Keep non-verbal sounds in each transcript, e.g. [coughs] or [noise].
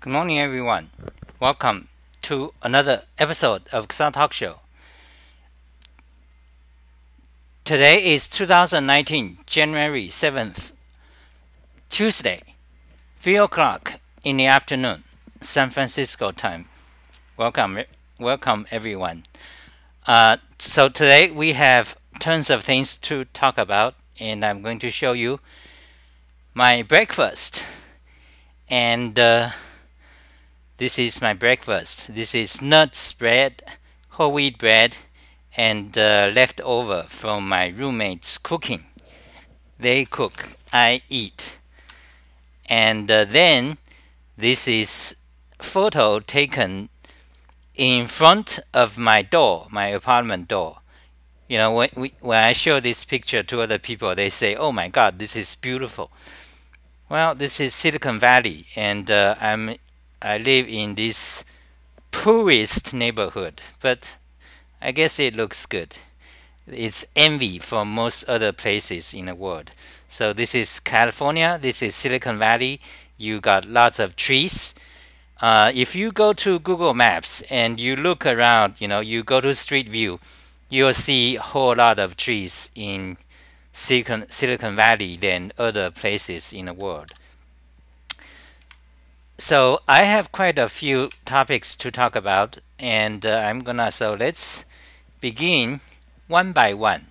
Good morning, everyone. Welcome to another episode of Xah Talk Show. Today is 2019, January 7th, Tuesday, 3 o'clock in the afternoon, San Francisco time. Welcome, welcome everyone. Uh, so today we have tons of things to talk about, and I'm going to show you my breakfast. And uh, this is my breakfast. This is nuts bread, whole wheat bread, and uh, leftover from my roommates cooking. They cook, I eat. And uh, then this is photo taken in front of my door, my apartment door. You know, when we, when I show this picture to other people, they say, "Oh my God, this is beautiful." Well, this is Silicon Valley, and uh, I'm I live in this poorest neighborhood, but I guess it looks good. It's envy from most other places in the world. So this is California. This is Silicon Valley. You got lots of trees. Uh, if you go to Google Maps and you look around, you know, you go to Street View, you'll see a whole lot of trees in Silicon, Silicon Valley than other places in the world. So I have quite a few topics to talk about, and uh, I'm gonna so let's begin one by one.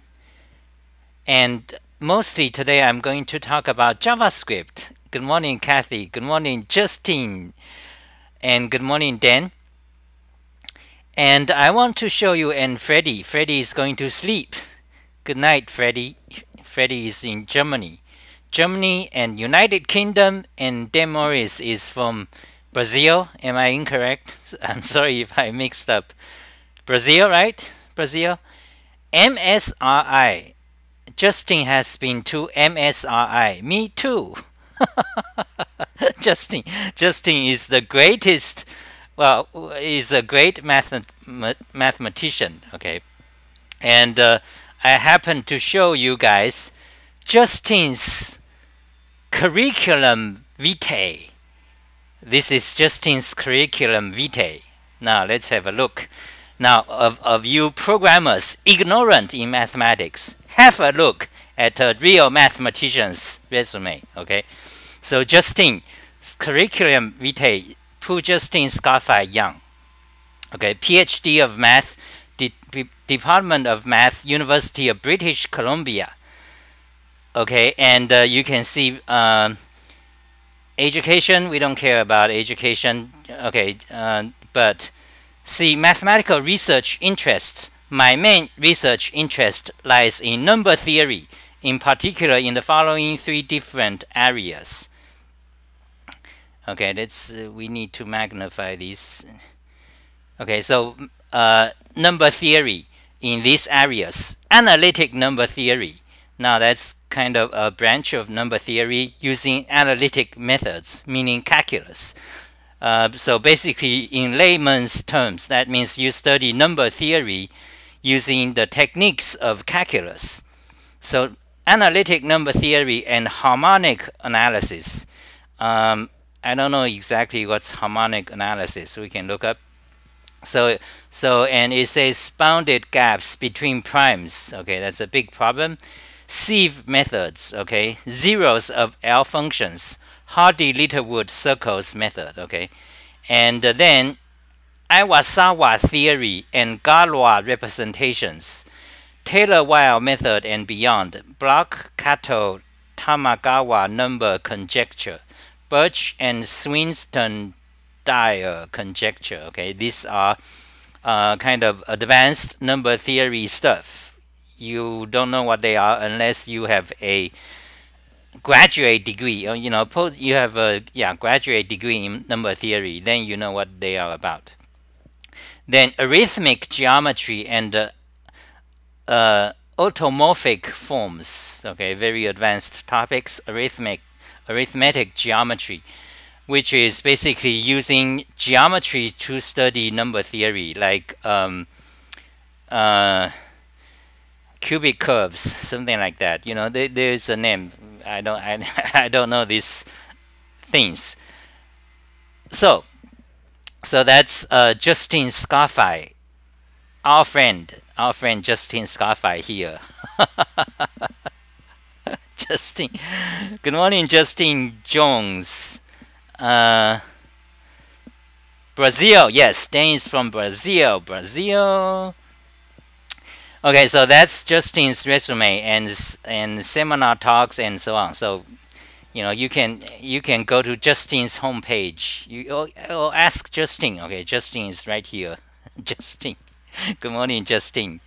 And mostly today I'm going to talk about JavaScript. Good morning, Kathy. Good morning, Justin And good morning, Dan. And I want to show you and Freddy. Freddy is going to sleep. Good night, Freddy. Freddy is in Germany. Germany and United Kingdom, and Dan Morris is from Brazil. Am I incorrect? [laughs] I'm sorry if I mixed up. Brazil, right? Brazil. MSRI. Justin has been to MSRI. Me too. [laughs] Justin. Justin is the greatest. Well, is a great math mathematician. Okay, and uh, I happen to show you guys Justin's curriculum vitae. This is Justin's curriculum vitae. Now let's have a look. Now, of, of you programmers ignorant in mathematics, have a look at a real mathematician's resume. Okay, so Justin's curriculum vitae, Pu Justin Scarfy Yang. Okay, PhD of Math, De Department of Math, University of British Columbia. Okay, and uh, you can see um, education. We don't care about education. Okay, uh, but See, mathematical research interests. My main research interest lies in number theory, in particular in the following three different areas. Okay, let's, uh, we need to magnify this. Okay, so uh, number theory in these areas. Analytic number theory. Now that's kind of a branch of number theory using analytic methods, meaning calculus. Uh, so basically, in layman's terms, that means you study number theory using the techniques of calculus. So analytic number theory and harmonic analysis. Um, I don't know exactly what's harmonic analysis. We can look up. So, so and it says bounded gaps between primes. Okay, that's a big problem. Sieve methods. Okay, zeros of L functions Hardy-Littlewood circles method, okay? And then Iwasawa theory and Galois representations, Taylor-Wiles method and beyond, Bloch, Kato, Tamagawa number conjecture, Birch and Swinnerton Dyer conjecture, okay? These are uh, kind of advanced number theory stuff. You don't know what they are unless you have a graduate degree, or, you know, post, you have a yeah graduate degree in number theory, then you know what they are about. Then arithmetic geometry and uh, uh, automorphic forms. Okay, very advanced topics. Arithmetic arithmetic geometry, which is basically using geometry to study number theory, like um, uh, cubic curves, something like that. You know, there, there's a name. I don't I, [laughs] I don't know these things. so so that's uh, Justin Scarfy, our friend, our friend Justin Scarfy here. [laughs] Justin, good morning, Justin Jones. Uh, Brazil, yes, Dan is from Brazil. Brazil. Okay, so that's Justin's resume and and seminar talks and so on. So, you know, you can you can go to Justin's homepage. You oh, oh, ask Justin. Okay, Justin is right here. [laughs] Justin, good morning, Justin.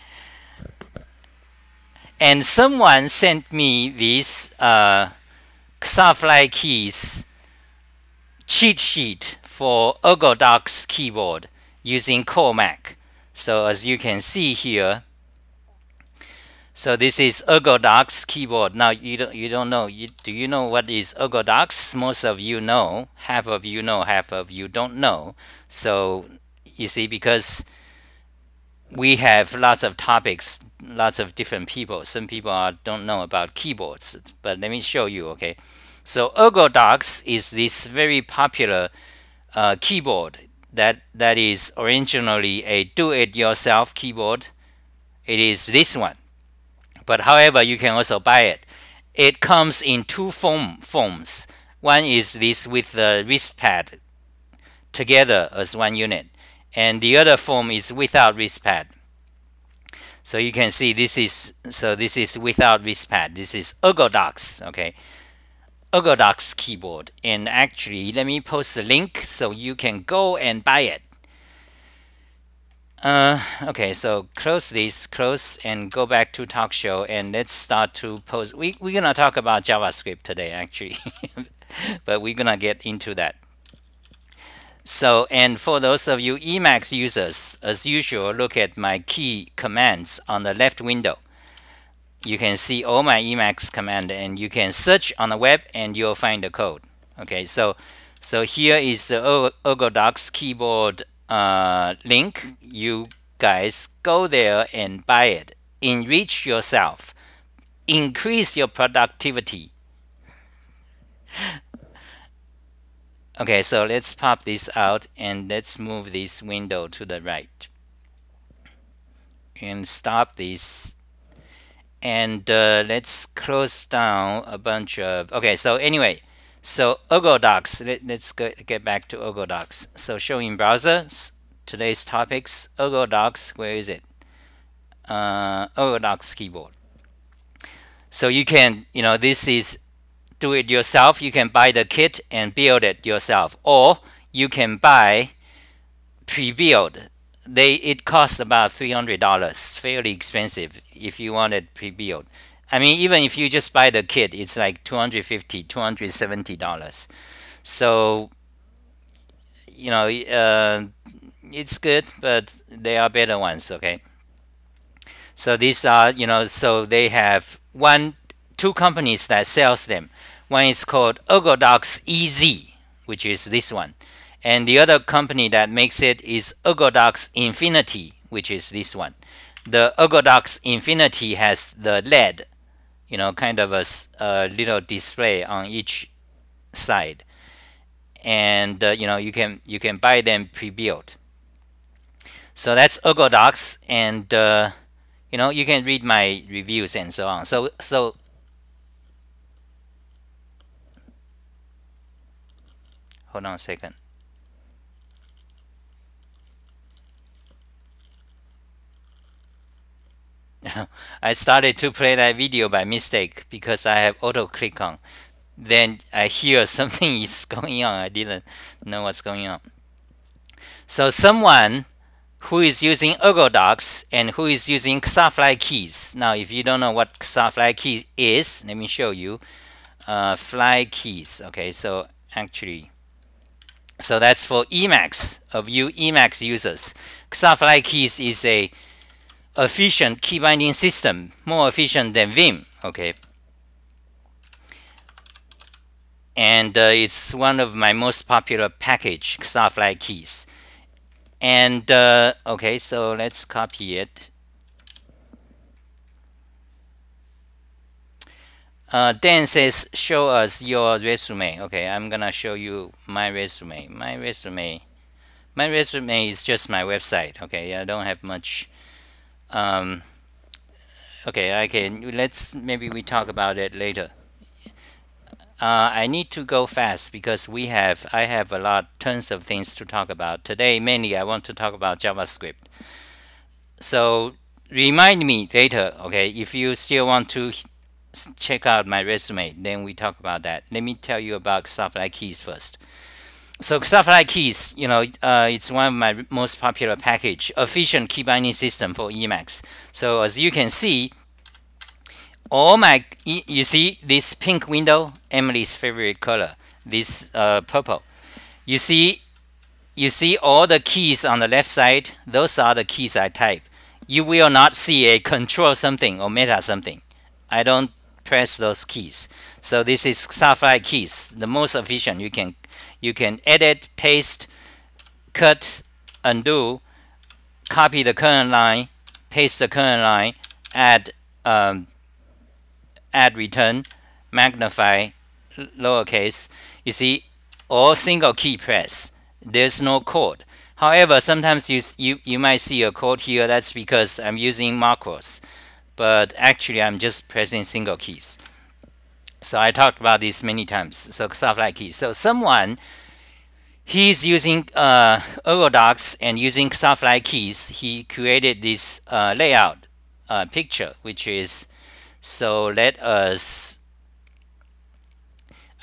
And someone sent me this uh, Xah Fly keys cheat sheet for Ergodox keyboard using Colemak. So as you can see here, so this is Ergodox keyboard. Now you don't you don't know. You, do you know what is Ergodox? Most of you know. Half of you know. Half of you don't know. So you see, because we have lots of topics, lots of different people. Some people are, don't know about keyboards, but let me show you. Okay, so Ergodox is this very popular uh, keyboard that that is originally a do-it-yourself keyboard. It is this one but however, you can also buy it. It comes in two form forms. One is this with the wrist pad together as one unit, and the other form is without wrist pad. So you can see this is so this is without wrist pad. This is Ergodox, okay. Ergodox keyboard, and actually, let me post the link so you can go and buy it. Uh, okay, so close this, close, and go back to talk show, and let's start to post. We, we're going to talk about JavaScript today, actually, [laughs] but we're going to get into that. So, and for those of you Emacs users, as usual, look at my key commands on the left window. You can see all my Emacs command, and you can search on the web, and you'll find the code. Okay, so so here is the Ergodox keyboard uh, link, you guys go there and buy it. Enrich yourself. Increase your productivity. [laughs] okay, so let's pop this out and let's move this window to the right. And stop this. And uh, let's close down a bunch of... Okay, so anyway, so Ergodox, let, us get back to Ergodox. So showing browser, today's topics, Ergodox, where is it? Uh, Ergodox keyboard. So you can, you know, this is do it yourself. You can buy the kit and build it yourself. Or you can buy pre-built. They It costs about $300, fairly expensive if you want it pre-built. I mean, even if you just buy the kit, it's like 250 $270. So, you know, uh, it's good, but there are better ones, okay? So these are, you know, so they have one, two companies that sells them. One is called Ergodox EZ, which is this one. And the other company that makes it is Ergodox Infinity, which is this one. The Ergodox Infinity has the LED you know, kind of a, a little display on each side. And, uh, you know, you can, you can buy them pre-built. So that's Ergodox, and, uh, you know, you can read my reviews and so on. So, so hold on a second. I started to play that video by mistake because I have auto click on. Then I hear [laughs] something is going on. I didn't know what's going on. So someone who is using Ergodox and who is using Xah Fly keys. Now, if you don't know what Xah Fly key is, let me show you. Uh, fly keys. Okay, so actually, so that's for Emacs of you Emacs users. Xah Fly keys is a efficient key binding system, more efficient than Vim. Okay. And uh, it's one of my most popular package, Xah Fly keys. And uh, okay, so let's copy it. Uh, Dan says, show us your resume. Okay, I'm gonna show you my resume. My resume, my resume is just my website. Okay, I don't have much. Um, okay, I can. Let's maybe we talk about it later. Uh, I need to go fast because we have I have a lot tons of things to talk about today. Mainly, I want to talk about JavaScript. So remind me later. Okay, if you still want to check out my resume. Then we talk about that. Let me tell you about Xah Fly Keys first. So Xah Fly Keys, you know, uh, it's one of my most popular package, efficient key binding system for Emacs. So as you can see, all my, you see this pink window, Emily's favorite color, this uh, purple. You see, you see all the keys on the left side. Those are the keys I type. You will not see a control something or meta something. I don't press those keys. So this is Xah Fly keys, the most efficient. You can you can edit, paste, cut, undo, copy the current line, paste the current line, add um, add return, magnify, lowercase. You see, all single key press. There's no code. However, sometimes you, you, you might see a code here. That's because I'm using macros but actually I'm just pressing single keys. So I talked about this many times. So Xah Fly keys. So someone he's using uh, Ergodox and using Xah Fly keys. He created this uh, layout uh, picture, which is so. Let us.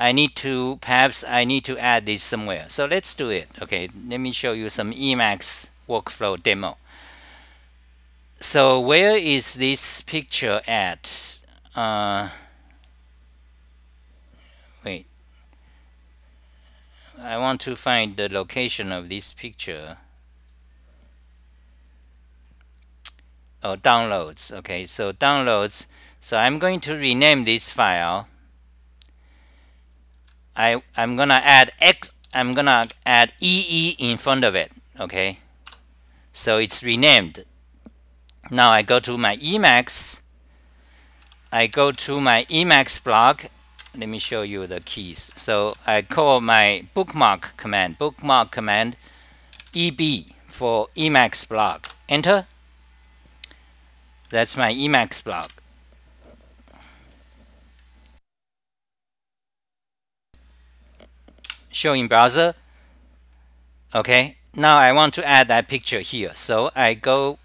I need to perhaps I need to add this somewhere. So let's do it. Okay, let me show you some Emacs workflow demo so where is this picture at? Uh, wait. I want to find the location of this picture. Oh, downloads. Okay, so downloads. So I'm going to rename this file. I I'm gonna add X. I'm gonna add EE in front of it. Okay, so it's renamed now I go to my Emacs. I go to my Emacs blog. Let me show you the keys. So I call my bookmark command, bookmark command EB for Emacs blog. Enter. That's my Emacs blog. Show in browser. Okay, now I want to add that picture here. So I go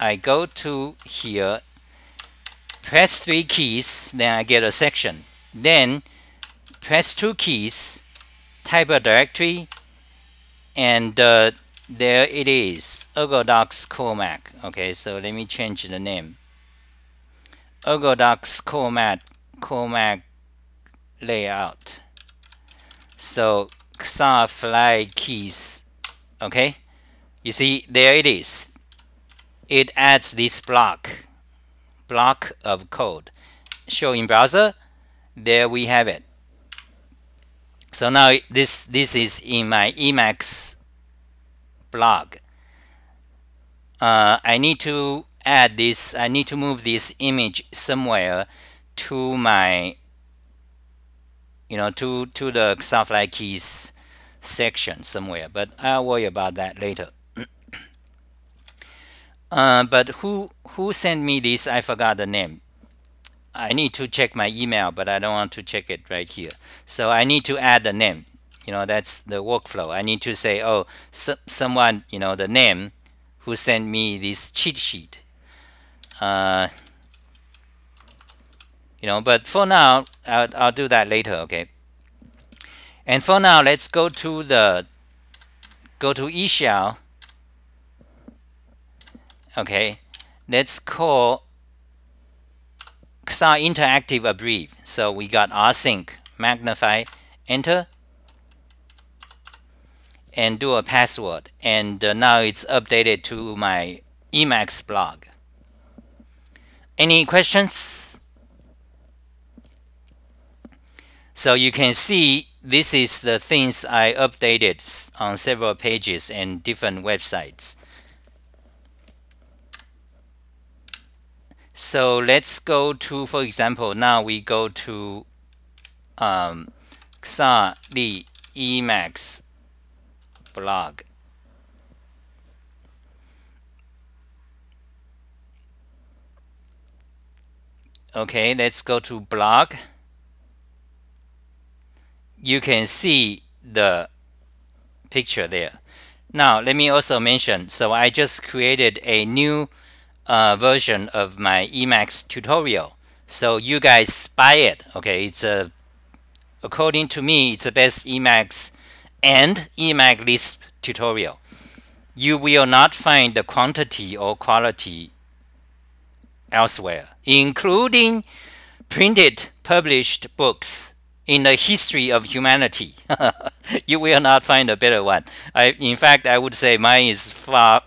I go to here, press three keys, then I get a section. Then press two keys, type a directory, and uh, there it is, Ergodox Colemak. Okay, so let me change the name. Ergodox Colemak, Colemak layout. So Xah Fly keys. Okay, you see there it is it adds this block block of code show in browser there we have it so now this this is in my Emacs blog uh, I need to add this I need to move this image somewhere to my you know to to the Xah Fly keys section somewhere but I'll worry about that later [coughs] uh, but who who sent me this? I forgot the name. I need to check my email, but I don't want to check it right here. So I need to add the name. You know, that's the workflow. I need to say, oh, so, someone, you know, the name who sent me this cheat sheet. Uh, you know, but for now, I'll, I'll do that later, okay? And for now, let's go to the, go to eShell okay let's call Xah interactive abbrev so we got rsync magnify enter and do a password. And uh, now it's updated to my Emacs blog. Any questions? So you can see this is the things I updated on several pages and different websites So let's go to, for example, now we go to um, Li Emacs blog. Okay, let's go to blog. You can see the picture there. Now, let me also mention, so I just created a new uh, version of my Emacs tutorial. So you guys buy it. Okay, it's a according to me, it's the best Emacs and Emacs Lisp tutorial. You will not find the quantity or quality elsewhere, including printed published books in the history of humanity. [laughs] you will not find a better one. I, in fact, I would say mine is far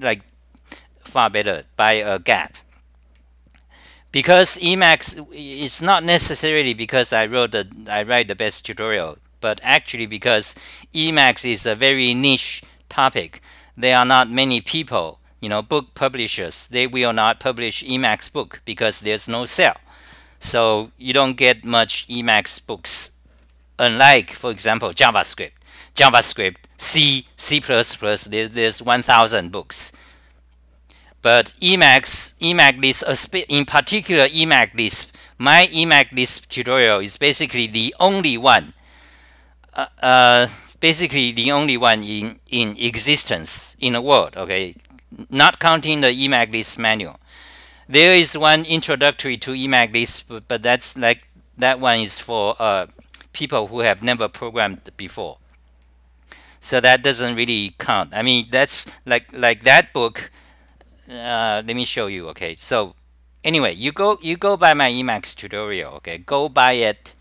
like far better by a gap. Because Emacs is not necessarily because I wrote the I write the best tutorial, but actually because Emacs is a very niche topic. There are not many people, you know, book publishers. They will not publish Emacs book because there's no sale. So you don't get much Emacs books. Unlike, for example, JavaScript. JavaScript, C, C++, there's, there's 1,000 books. But Emacs, Emacs Lisp, in particular Emacs Lisp, my Emacs Lisp tutorial is basically the only one, uh, uh, basically the only one in, in existence in the world, okay? Not counting the Emacs Lisp manual. There is one introductory to Emacs Lisp, but that's like, that one is for uh, people who have never programmed before. So that doesn't really count. I mean, that's like, like that book, uh, let me show you okay? So anyway you go you go by my Emacs tutorial okay? Go by it.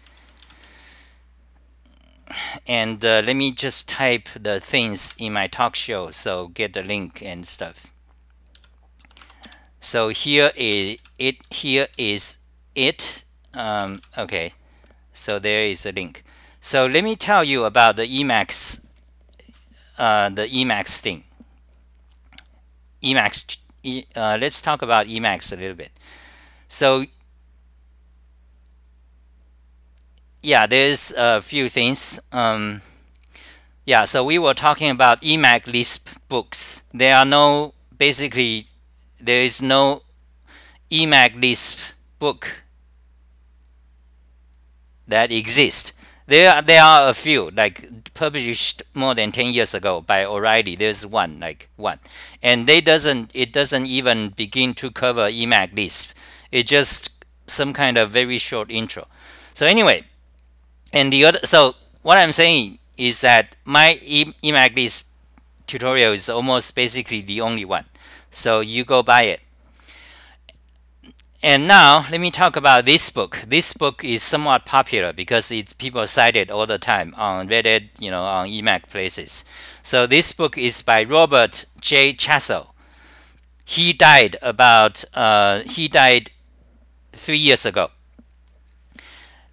And uh, let me just type the things in my talk show so get the link and stuff. So here is it here is it um, okay? So there is a link. So let me tell you about the Emacs uh, the Emacs thing. Emacs uh, let's talk about Emacs a little bit. So yeah, there's a few things. Um, yeah, so we were talking about Emacs Lisp books. There are no, basically, there is no Emacs Lisp book that exists. There, there are a few, like published more than 10 years ago by O'Reilly. There's one, like one. And they doesn't, it doesn't even begin to cover Emacs Lisp. It's just some kind of very short intro. So anyway, and the other, so what I'm saying is that my Emacs Lisp tutorial is almost basically the only one. So you go buy it. And now let me talk about this book. This book is somewhat popular because people cite it all the time on Reddit, you know, on Emacs places. So this book is by Robert J. Chassell. He died about uh, he died three years ago,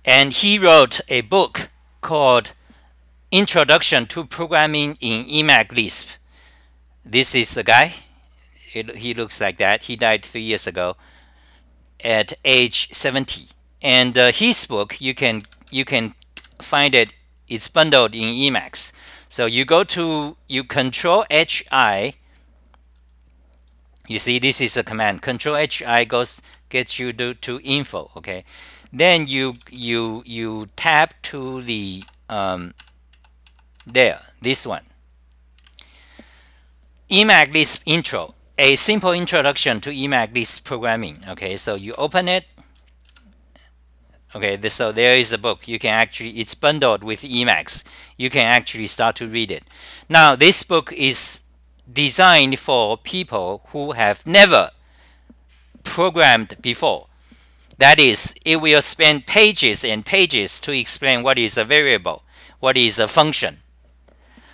and he wrote a book called Introduction to Programming in Emacs Lisp. This is the guy. It, he looks like that. He died three years ago at age 70 and uh, his book you can you can find it it's bundled in Emacs. So you go to you control HI you see this is a command. Control HI goes gets you to, to info okay? Then you you you tap to the um, there this one. Emacs intro a simple introduction to Emacs programming. Okay, so you open it. Okay, this, so there is a book. You can actually, it's bundled with Emacs. You can actually start to read it. Now, this book is designed for people who have never programmed before. That is, it will spend pages and pages to explain what is a variable, what is a function,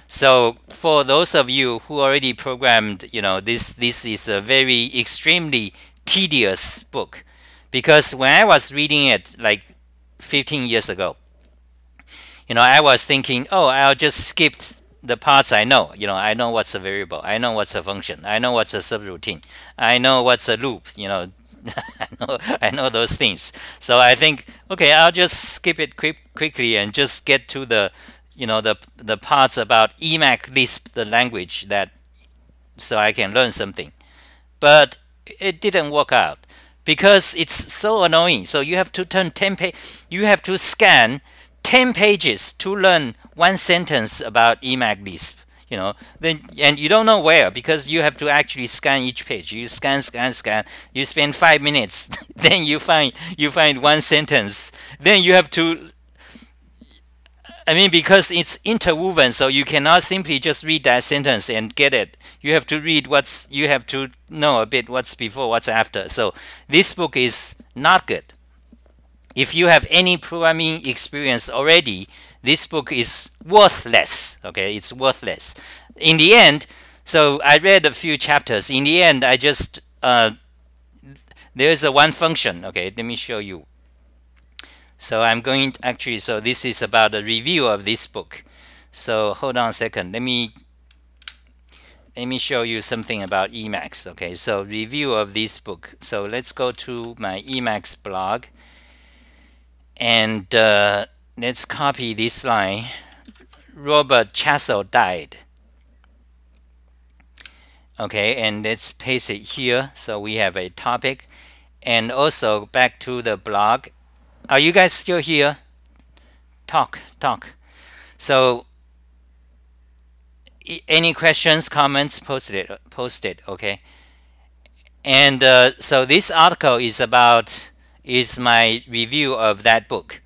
so for those of you who already programmed, you know, this this is a very extremely tedious book because when I was reading it like 15 years ago, you know, I was thinking, oh, I'll just skip the parts I know. You know, I know what's a variable, I know what's a function, I know what's a subroutine, I know what's a loop. You know, [laughs] I know I know those things. So I think okay, I'll just skip it quick quickly and just get to the you know the the parts about Emacs Lisp the language that so I can learn something. But it didn't work out because it's so annoying. So you have to turn 10 page you have to scan 10 pages to learn one sentence about Emacs Lisp you know. Then and you don't know where because you have to actually scan each page. You scan scan scan. You spend five minutes. [laughs] Then you find you find one sentence. Then you have to I mean because it's interwoven so you cannot simply just read that sentence and get it you have to read what's you have to know a bit what's before what's after so this book is not good if you have any programming experience already this book is worthless. Okay, it's worthless. In the end, so I read a few chapters. In the end, I just uh, there's a one function. Okay, let me show you. So I'm going to actually. So this is about a review of this book. So hold on a second. Let me let me show you something about Emacs. Okay, so review of this book. So let's go to my Emacs blog and. Uh, let's copy this line. Robert Chassell died. Okay, and let's paste it here so we have a topic. And also back to the blog. Are you guys still here? Talk, talk. So any questions, comments, post it, post it, okay? And uh, so this article is about, is my review of that book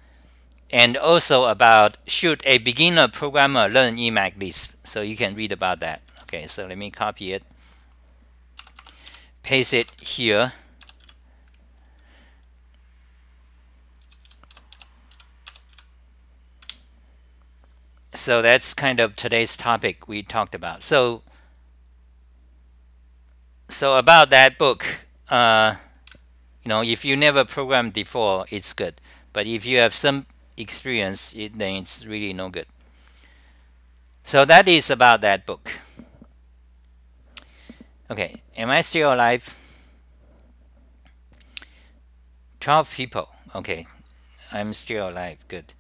and also about should a beginner programmer learn Emacs Lisp. So you can read about that. Okay, so let me copy it, paste it here. So that's kind of today's topic we talked about. So, so about that book, uh, you know, if you never programmed before, it's good. But if you have some experience, it, then it's really no good. So that is about that book. Okay, am I still alive? 12 people. Okay, I'm still alive. Good.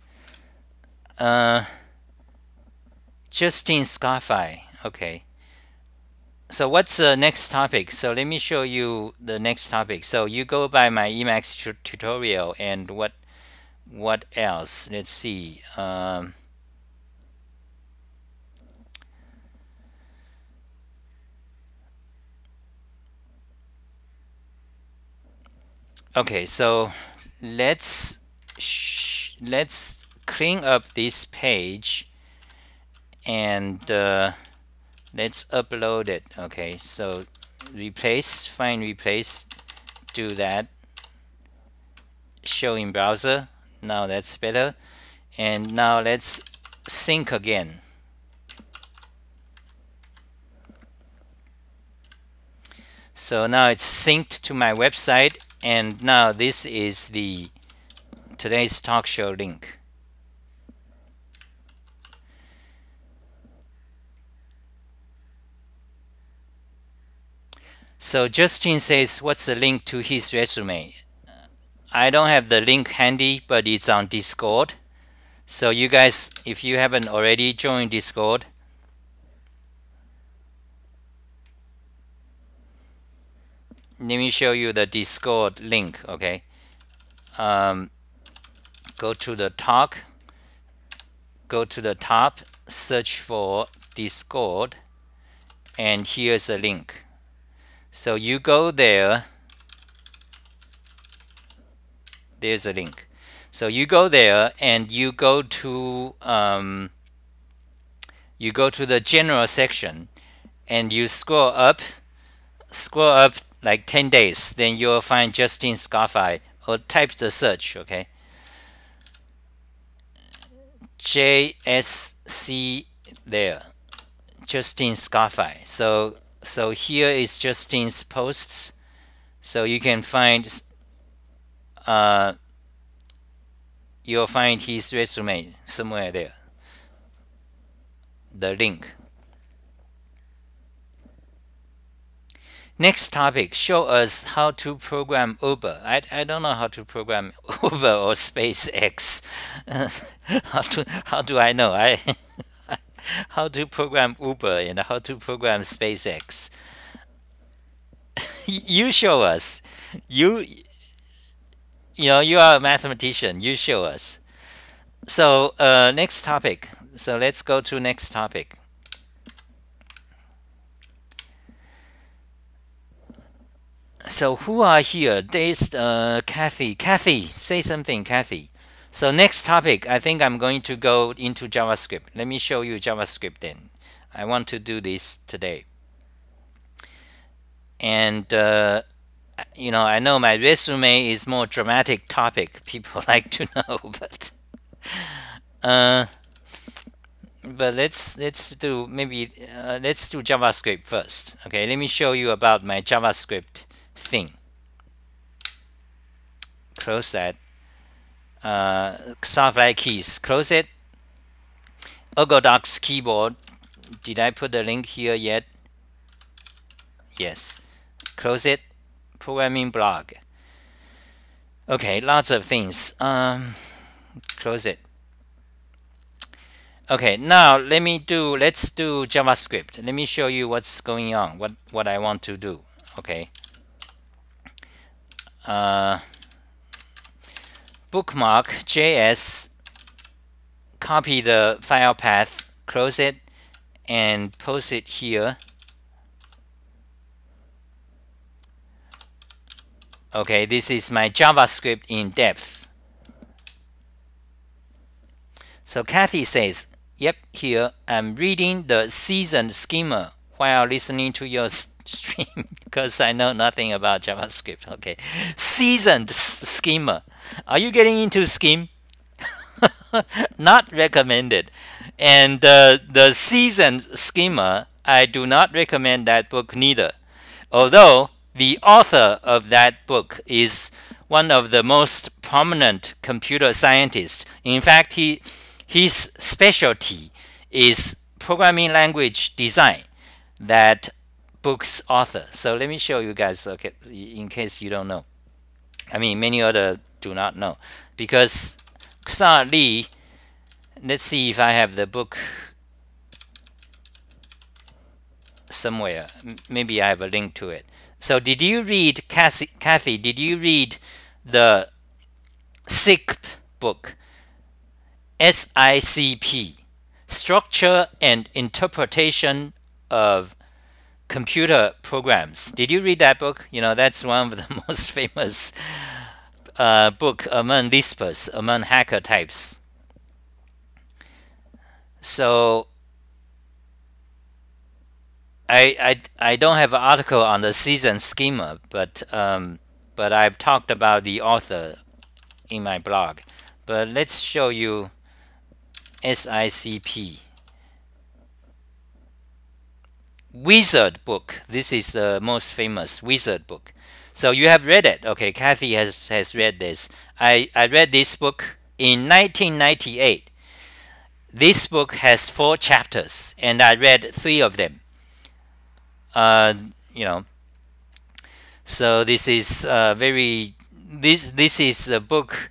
Uh, Justin Scarfy. Okay. So what's the next topic? So let me show you the next topic. So you go by my Emacs tutorial and what what else? Let's see. Um, okay, so let's let's clean up this page and uh, let's upload it. Okay, so replace, find replace, do that. Show in browser now that's better and now let's sync again so now it's synced to my website and now this is the today's talk show link So Justin says, what's the link to his resume? I don't have the link handy, but it's on Discord. So you guys, if you haven't already joined Discord, let me show you the Discord link, okay? Um, go to the talk, go to the top, search for Discord, and here's the link. So you go there, there's a link. So you go there and you go to um, you go to the general section and you scroll up scroll up like 10 days. Then you'll find Justin Scarfy or type the search okay? JSC there. Justin Scarfy so so here is Justin's posts so you can find uh, you'll find his resume somewhere there. The link. Next topic, show us how to program Uber. I, I don't know how to program [laughs] Uber or SpaceX. [laughs] how to how do I know? I [laughs] [laughs] how to program Uber and how to program SpaceX. [laughs] you show us. You you know you are a mathematician. You show us. So uh, next topic. So let's go to next topic. so who are here? There's uh, Kathy. Kathy, say something, Kathy. So next topic, I think I'm going to go into JavaScript. Let me show you JavaScript then. I want to do this today. And uh, you know, I know my resume is more dramatic topic. [laughs] People like to know, [laughs] but uh, but let's let's do maybe uh, let's do JavaScript first. Okay, let me show you about my JavaScript thing. Close that. Uh, Software keys, close it. Ergodox keyboard. Did I put the link here yet? Yes. Close it. Programming blog. Okay, lots of things. Um, close it. Okay, now let me do, let's do JavaScript. Let me show you what's going on, what, what I want to do. Okay uh, bookmark JS, copy the file path, close it, and post it here. Okay, this is my JavaScript in depth. So Kathy says, yep, here I'm reading the Seasoned Schemer while listening to your stream [laughs] because I know nothing about JavaScript. Okay, Seasoned Schemer. Are you getting into Scheme? [laughs] not recommended. And uh, the Seasoned Schemer, I do not recommend that book neither. Although the author of that book is one of the most prominent computer scientists. In fact, he his specialty is programming language design that book's author. So let me show you guys, okay, in case you don't know. I mean, many other do not know. Because Xah Lee, let's see if I have the book somewhere. Maybe I have a link to it. So did you read, Kathy, Kathy did you read the SICP book? SICP, Structure and Interpretation of computer programs. Did you read that book? You know, that's one of the [laughs] most famous uh, book among Lispers, among hacker types. So I, I, I don't have an article on the Seasoned Schemer, but um, but I've talked about the author in my blog. But let's show you SICP. Wizard book. This is the most famous Wizard book. So you have read it. Okay, Kathy has, has read this. I, I read this book in 1998. This book has four chapters, and I read three of them. Uh, you know, so this is uh, very this this is a book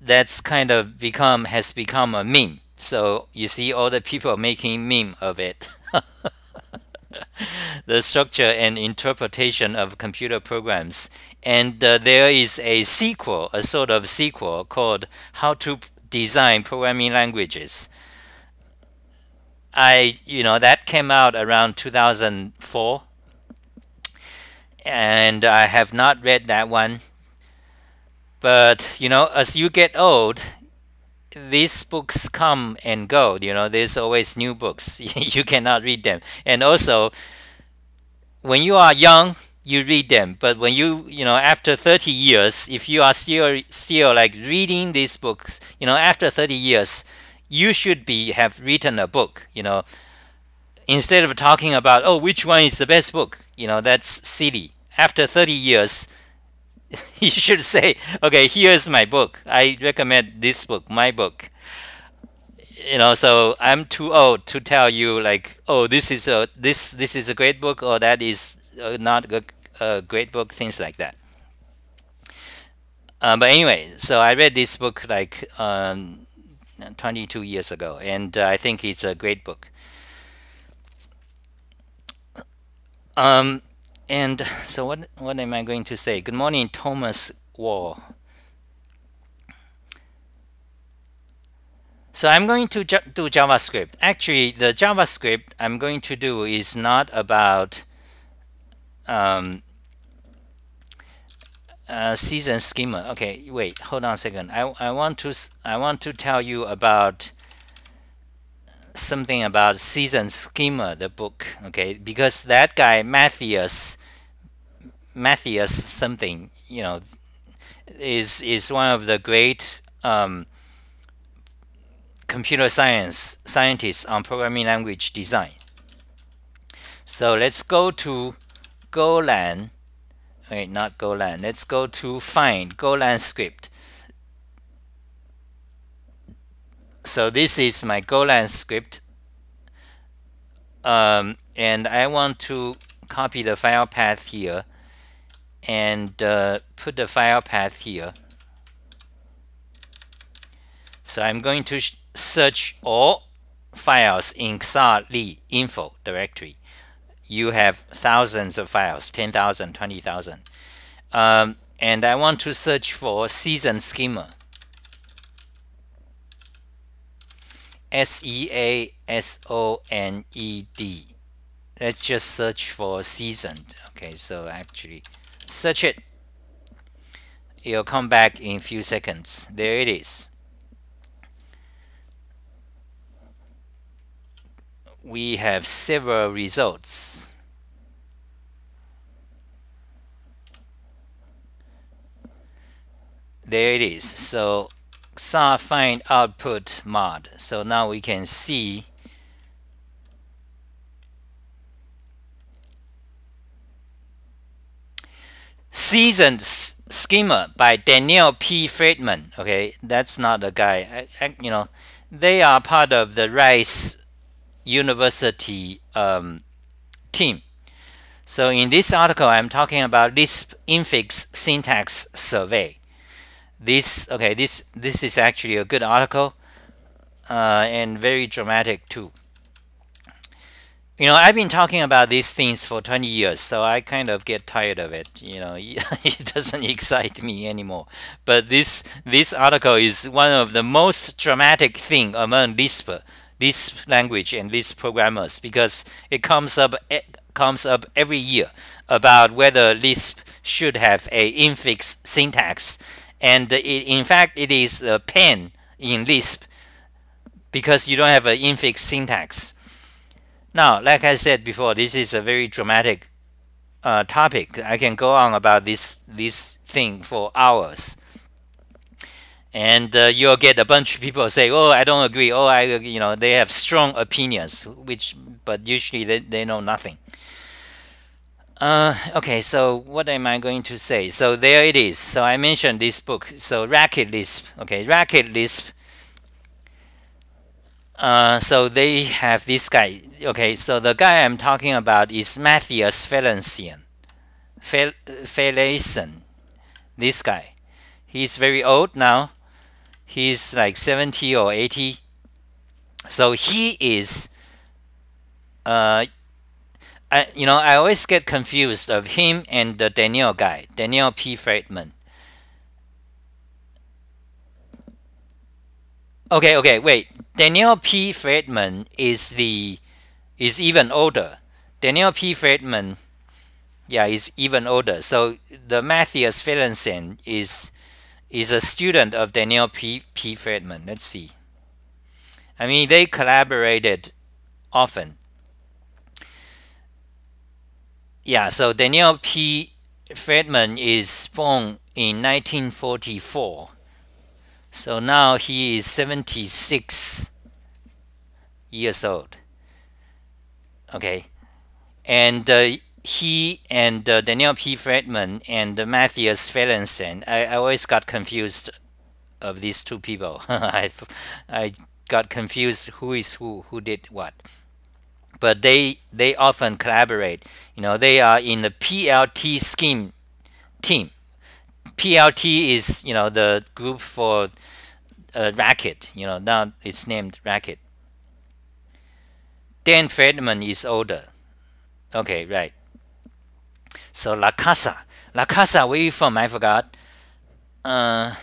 that's kind of become has become a meme. So you see all the people making meme of it. [laughs] [laughs] the structure and interpretation of computer programs. And uh, there is a sequel, a sort of sequel called How to Design Programming Languages. I, you know, that came out around 2004. And I have not read that one. But, you know, as you get old, these books come and go you know there's always new books. [laughs] You cannot read them. And also when you are young you read them. But when you you know after 30 years if you are still still like reading these books you know after 30 years you should be have written a book you know. Instead of talking about oh which one is the best book? You know that's silly. After 30 years [laughs] you should say, okay, here's my book. I recommend this book, my book. You know, so I'm too old to tell you like, oh, this is a this this is a great book or that is not a, a, great book, things like that. Uh, but anyway, so I read this book like um, 22 years ago, and uh, I think it's a great book. Um, and so what what am I going to say? Good morning, Thomas Wall. So I'm going to do JavaScript. Actually, the JavaScript I'm going to do is not about um, uh, seasoned Schemer. Okay, wait, hold on a second. I, I want to I want to tell you about something about seasoned Schemer, the book. Okay, because that guy Matthias Matthias something, you know, is is one of the great um, computer science scientists on programming language design. So let's go to Golang wait not Golang let's go to find Golang script. So this is my Golang script. Um, and I want to copy the file path here and uh, put the file path here. So I'm going to search all files in xahlee info directory. You have thousands of files 10,000 20,000 um, and I want to search for seasoned Schemer. S-E-A-S-O-N-E-D let's just search for seasoned. Okay so actually search it it'll come back in a few seconds there it is we have several results. There it is. So xah find output mod. So now we can see Seasoned Schemer by Daniel P. Friedman. Okay, that's not a guy. I, I, you know, they are part of the Rice University um, team. So in this article, I'm talking about Lisp infix syntax survey. This okay, this this is actually a good article uh, and very dramatic too. You know, I've been talking about these things for 20 years, so I kind of get tired of it. You know, [laughs] it doesn't excite me anymore. But this this article is one of the most dramatic thing among Lisp Lisp language and Lisp programmers because it comes up it comes up every year about whether Lisp should have a infix syntax, and it, in fact it is a pain in Lisp because you don't have an infix syntax. Now, like I said before, this is a very dramatic uh, topic. I can go on about this this thing for hours and uh, you'll get a bunch of people say, "Oh, I don't agree." Oh, I you know they have strong opinions, which but usually they, they know nothing. Uh, okay, so what am I going to say? So there it is. So I mentioned this book. So Racket Lisp. Okay, Racket Lisp. Uh, so they have this guy. Okay, so the guy I'm talking about is Matthias Felleisen. Fel This guy. He's very old now he's like 70 or 80 so he is uh I, you know I always get confused of him and the Daniel guy Daniel P Friedman okay okay wait Daniel P Friedman is the is even older Daniel P Friedman yeah is even older so the Matthias Felleisen is is a student of Daniel P. P. Friedman. Let's see. I mean, they collaborated often. Yeah, so Daniel P. Friedman is born in 1944. So now he is 76 years old. Okay. And uh, he and uh, Daniel P. Friedman and uh, Matthias Felleisen, I, I, always got confused of these two people. [laughs] I, I got confused who is who, who did what. but they they often collaborate. You know, they are in the PLT scheme team. PLT is you know the group for uh, Racket. You know now it's named Racket. Dan Friedman is older. Okay, right. So La Casa, La Casa, where you from? I forgot. Uh,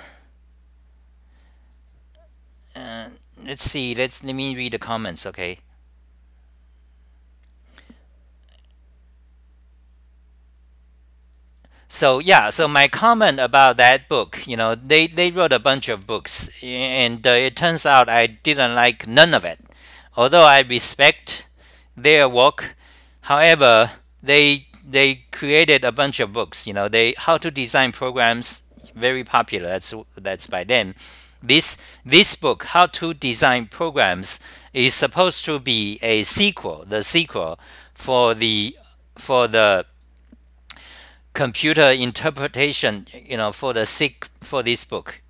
uh, let's see. Let's let me read the comments. Okay. So yeah so my comment about that book you know they they wrote a bunch of books and uh, it turns out i didn't like none of it. Although i respect their work however they they created a bunch of books you know they how to design programs very popular that's that's by them. This this book how to design programs is supposed to be a sequel the sequel for the for the computer interpretation, you know, for the SICK for this book,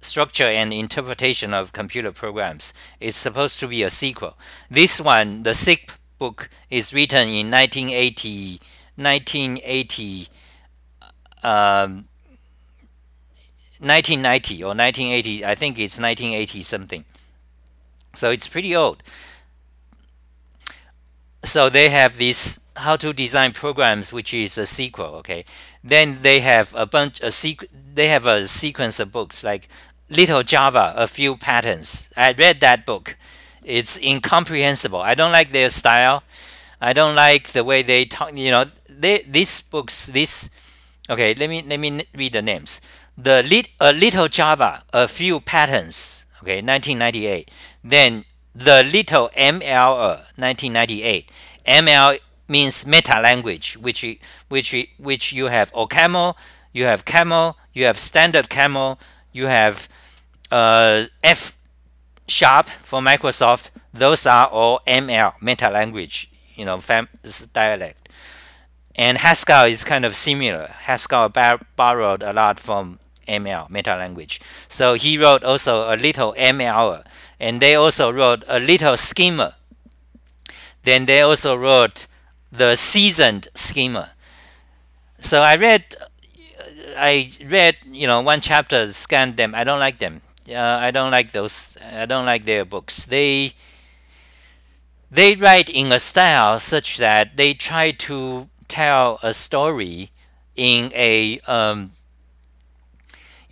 structure and interpretation of computer programs. It's supposed to be a sequel. This one, the SICK book, is written in 1980, 1980, um, 1990 or 1980. I think it's 1980 something. So it's pretty old. So they have this how to design programs, which is a sequel. Okay, then they have a bunch a sequ they have a sequence of books like Little Java, a few patterns. I read that book. It's incomprehensible. I don't like their style. I don't like the way they talk. You know, they these books. This okay. Let me let me read the names. The lit a little Java, a few patterns. Okay, 1998. Then the little ML, 1998. ML means meta language, which which which you have OCaml, you have Caml, you have standard Caml, you have uh, F sharp for Microsoft. Those are all ML meta language, you know, fam dialect. And Haskell is kind of similar. Haskell bar borrowed a lot from ML meta language. So he wrote also a little ML, and they also wrote a little Schemer. Then they also wrote the seasoned Schemer. So I read, I read, you know, one chapter, scanned them. I don't like them. Uh, I don't like those. I don't like their books. They they write in a style such that they try to tell a story in a um,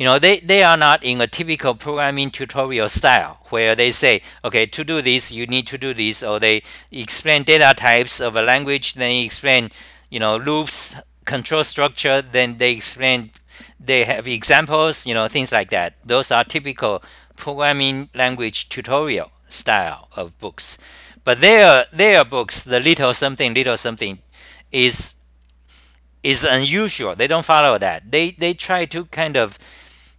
you know they, they are not in a typical programming tutorial style where they say okay to do this you need to do this or they explain data types of a language then explain you know loops control structure then they explain they have examples you know things like that. Those are typical programming language tutorial style of books. But their their books the little something little something is is unusual. They don't follow that. They they try to kind of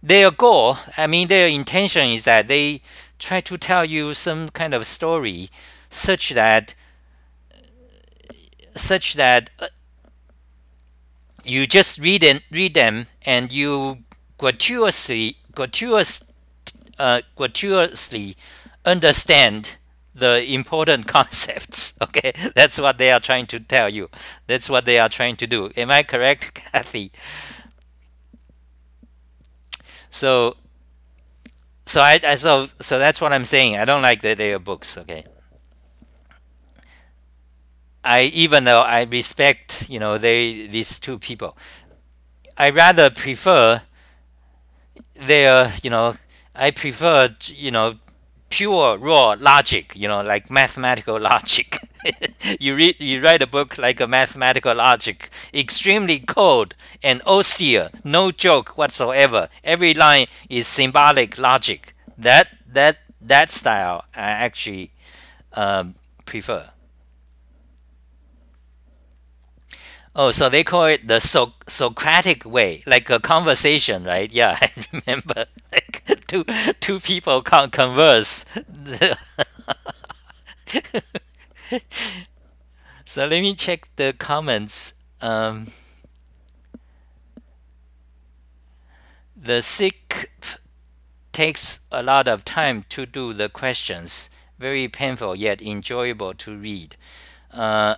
their goal, I mean, their intention is that they try to tell you some kind of story such that such that uh, you just read and read them and you gratuitously gratuitous uh, gratuitously understand the important [laughs] concepts okay? That's what they are trying to tell you. That's what they are trying to do. Am i correct kathy so so I, I so so that's what I'm saying. I don't like that they are books. Okay. I even though I respect you know they these two people, I rather prefer their you know I prefer you know pure raw logic you know like mathematical [laughs] logic [laughs] you read you write a book like a mathematical logic extremely cold and austere no joke whatsoever every line is symbolic logic that that that style i actually um, prefer Oh, so they call it the so Socratic way, like a conversation, right? Yeah, [laughs] I remember. Like two two people can't converse. [laughs] [laughs] so let me check the comments. Um, the SICK takes a lot of time to do the questions. Very painful yet enjoyable to read. Uh,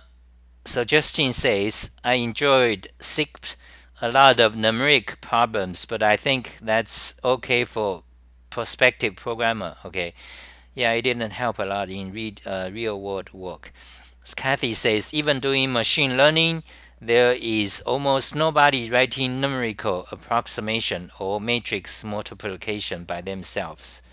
so Justin says, I enjoyed SICP a lot of numeric problems, but I think that's okay for prospective programmer. Okay, yeah, it didn't help a lot in uh, real world work. Kathy says, even doing machine learning, there is almost nobody writing numerical approximation or matrix multiplication by themselves.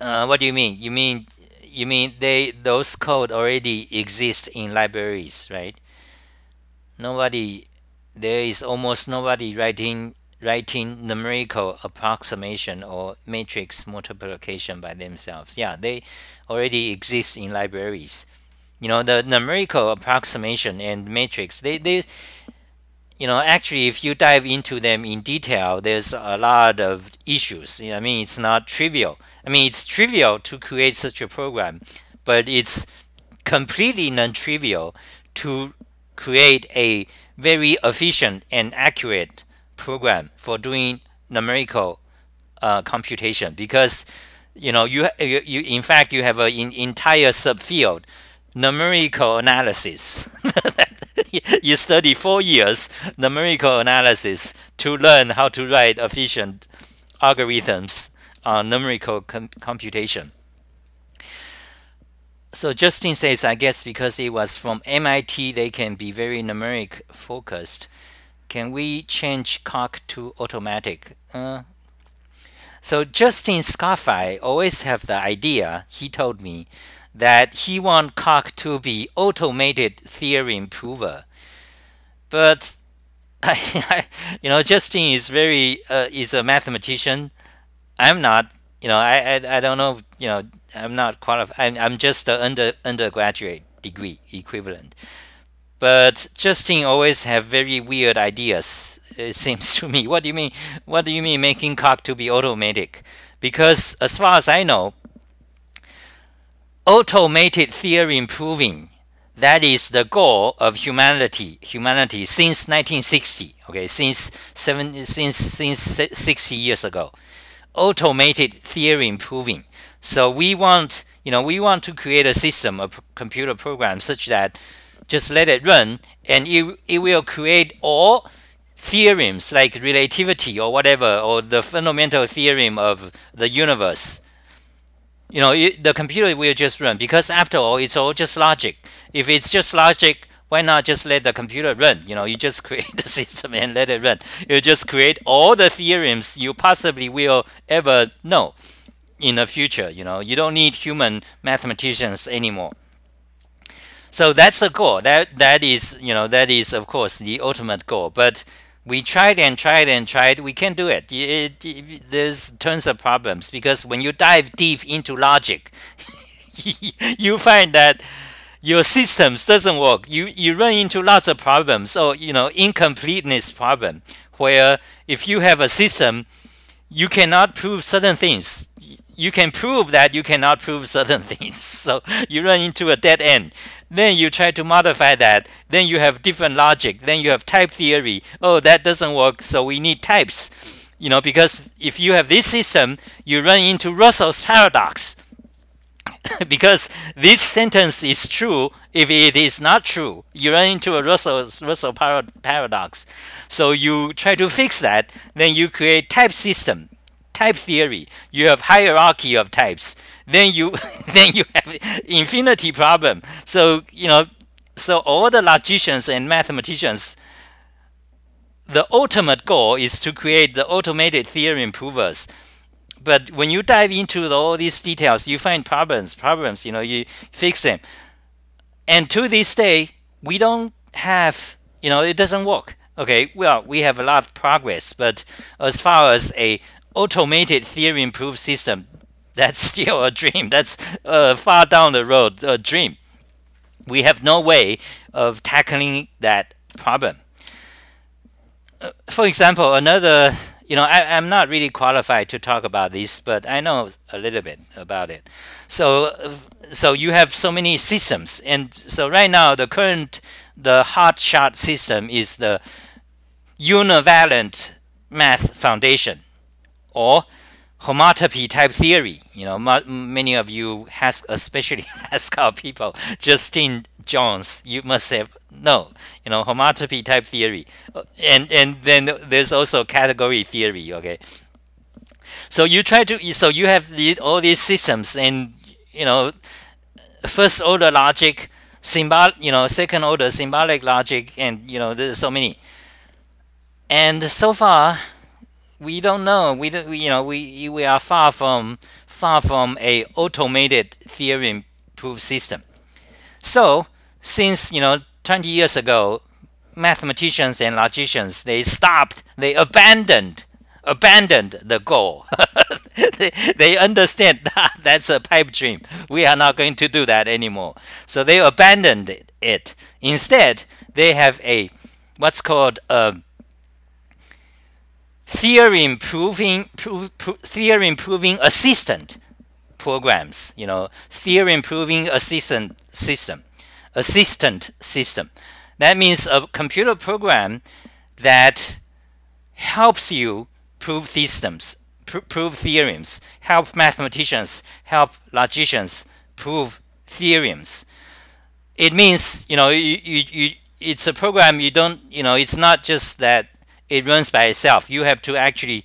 Uh, what do you mean? You mean you mean they those code already exist in libraries, right? Nobody there is almost nobody writing writing numerical approximation or matrix multiplication by themselves. Yeah, they already exist in libraries. You know, the numerical approximation and matrix, they, they you know, actually, if you dive into them in detail, there's a lot of issues. I mean, it's not trivial. I mean, it's trivial to create such a program, but it's completely non-trivial to create a very efficient and accurate program for doing numerical uh, computation because you know you, you, you in fact you have an entire subfield numerical analysis [laughs] you study four years numerical analysis to learn how to write efficient algorithms on numerical com computation so Justin says, I guess because it was from MIT, they can be very numeric focused. Can we change Coq to automatic? Uh, so Justin Scarfy always have the idea, he told me, that he want Coq to be automated theorem prover. But [laughs] I, you know, Justin is very uh, is a mathematician. I'm not. You know, I, I I don't know. You know, I'm not qualified. I'm I'm just an under undergraduate degree equivalent. But Justin always have very weird ideas. It seems to me. What do you mean? What do you mean making Coq to be automatic? Because as far as I know, automated theorem proving that is the goal of humanity humanity since 1960 okay since seven since since 60 years ago automated theorem proving so we want you know we want to create a system a computer program such that just let it run and it, it will create all theorems like relativity or whatever or the fundamental theorem of the universe. You know it, the computer will just run because after all it's all just logic. If it's just logic why not just let the computer run? You know you just [laughs] create the system and let it run. You just create all the theorems you possibly will ever know in the future you know. You don't need human mathematicians anymore so that's the goal that that is you know that is of course the ultimate goal but we tried and tried and tried. We can't do it. It, it. There's tons of problems because when you dive deep into logic, [laughs] you find that your systems doesn't work. You you run into lots of problems. So you know incompleteness problem where if you have a system, you cannot prove certain things. You can prove that you cannot prove certain [laughs] things. So you run into a dead end then you try to modify that. Then you have different logic. Then you have type theory. Oh that doesn't work so we need types. You know because if you have this system you run into Russell's paradox. [laughs] Because this sentence is true if it is not true. You run into a Russell's Russell paradox. So you try to fix that then you create type system type theory. You have hierarchy of types then you [laughs] then you have infinity problem. So you know, so all the logicians and mathematicians, the ultimate goal is to create the automated theorem provers. But when you dive into the, all these details, you find problems. Problems, you know, you fix them. And to this day, we don't have, you know, it doesn't work. Okay, well, we have a lot of progress, but as far as a automated theorem proof system, that's [laughs] still a dream. That's uh, far down the road, a dream. We have no way of tackling that problem. Uh, for example, another, you know, I, am not really qualified to talk about this, but I know a little bit about it. So, so you have so many systems, and so right now the current, the hot shot system is the univalent math foundation, or homotopy type theory. You know, many of you [laughs] ask, especially Haskell people, Justin Jones, you must have no, you know, homotopy type theory, uh, and and then there's also category theory. Okay, so you try to so you have the, all these systems, and you know, first order logic, symbol, you know, second order symbolic logic, and you know, there's so many. And so far, we don't know. We, don't, you know, we we are far from far from a automated theorem proof system. So since you know 20 years ago, mathematicians and logicians they stopped, they abandoned abandoned the goal. [laughs] they, they understand [laughs] that that's a pipe dream. We are not going to do that anymore. So they abandoned it. it. Instead, they have a what's called a theorem proving pro, pro, theorem proving assistant programs. You know, theorem proving assistant system, assistant system. That means a computer program that helps you prove systems, pr prove theorems, help mathematicians, help logicians prove theorems. It means you know you, you, you it's a program you don't you know it's not just that it runs by itself. You have to actually,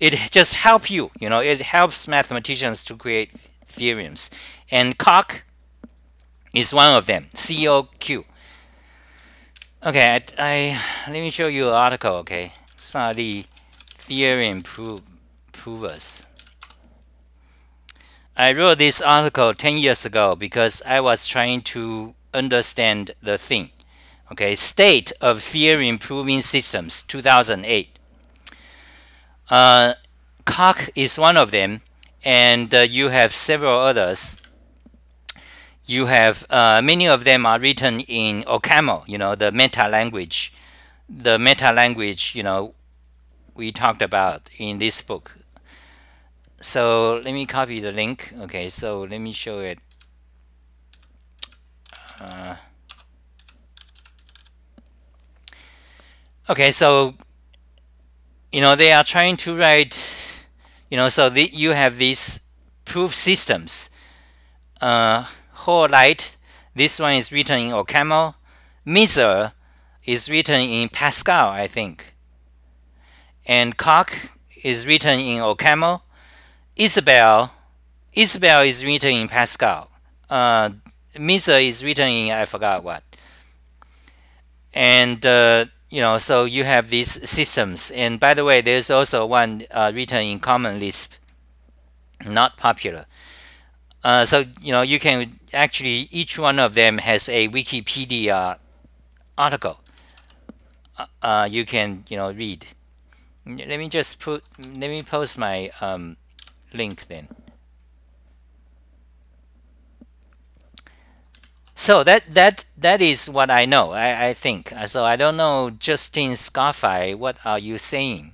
it just help you, you know, it helps mathematicians to create theorems. And Coq is one of them, C-O-Q. Okay, I, I, let me show you an article, okay. The theorem prove, provers. I wrote this article 10 years ago because I was trying to understand the thing. Okay, State of Theorem improving Systems, 2008. Uh, Coq is one of them, and uh, you have several others. You have uh, many of them are written in OCaml, you know, the meta language, the meta language, you know, we talked about in this book. So let me copy the link. Okay, so let me show it. Okay so you know they are trying to write you know so the, you have these proof systems. Uh, light this one is written in OCaml. Mizar is written in Pascal I think. And Coq is written in OCaml. Isabelle Isabelle is written in Pascal. Uh, Mizar is written in I forgot what. And uh, you know, so you have these systems. And by the way, there's also one uh, written in Common Lisp, not popular. Uh, so you know, you can actually each one of them has a Wikipedia article. Uh, uh you can you know read. Let me just put. Let me post my um, link then. So that that that is what I know. I, I think so. I don't know, Justin Scarfy. What are you saying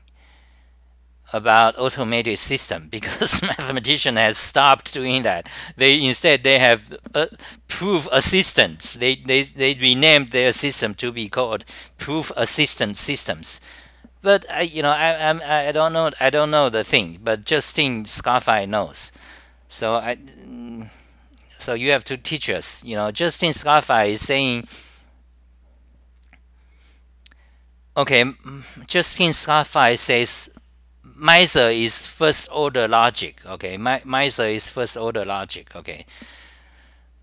about automated system? [laughs] Because mathematician has stopped doing that. They instead they have uh, proof assistants. They they they renamed their system to be called proof assistant systems. But I you know I I'm, I don't know I don't know the thing. But Justin Scarfy knows. So I so you have to teach us. You know, Justin Scarfy is saying, okay, Justin Scarfy says Mizar is first order logic. Okay, Mizar is first order logic. Okay,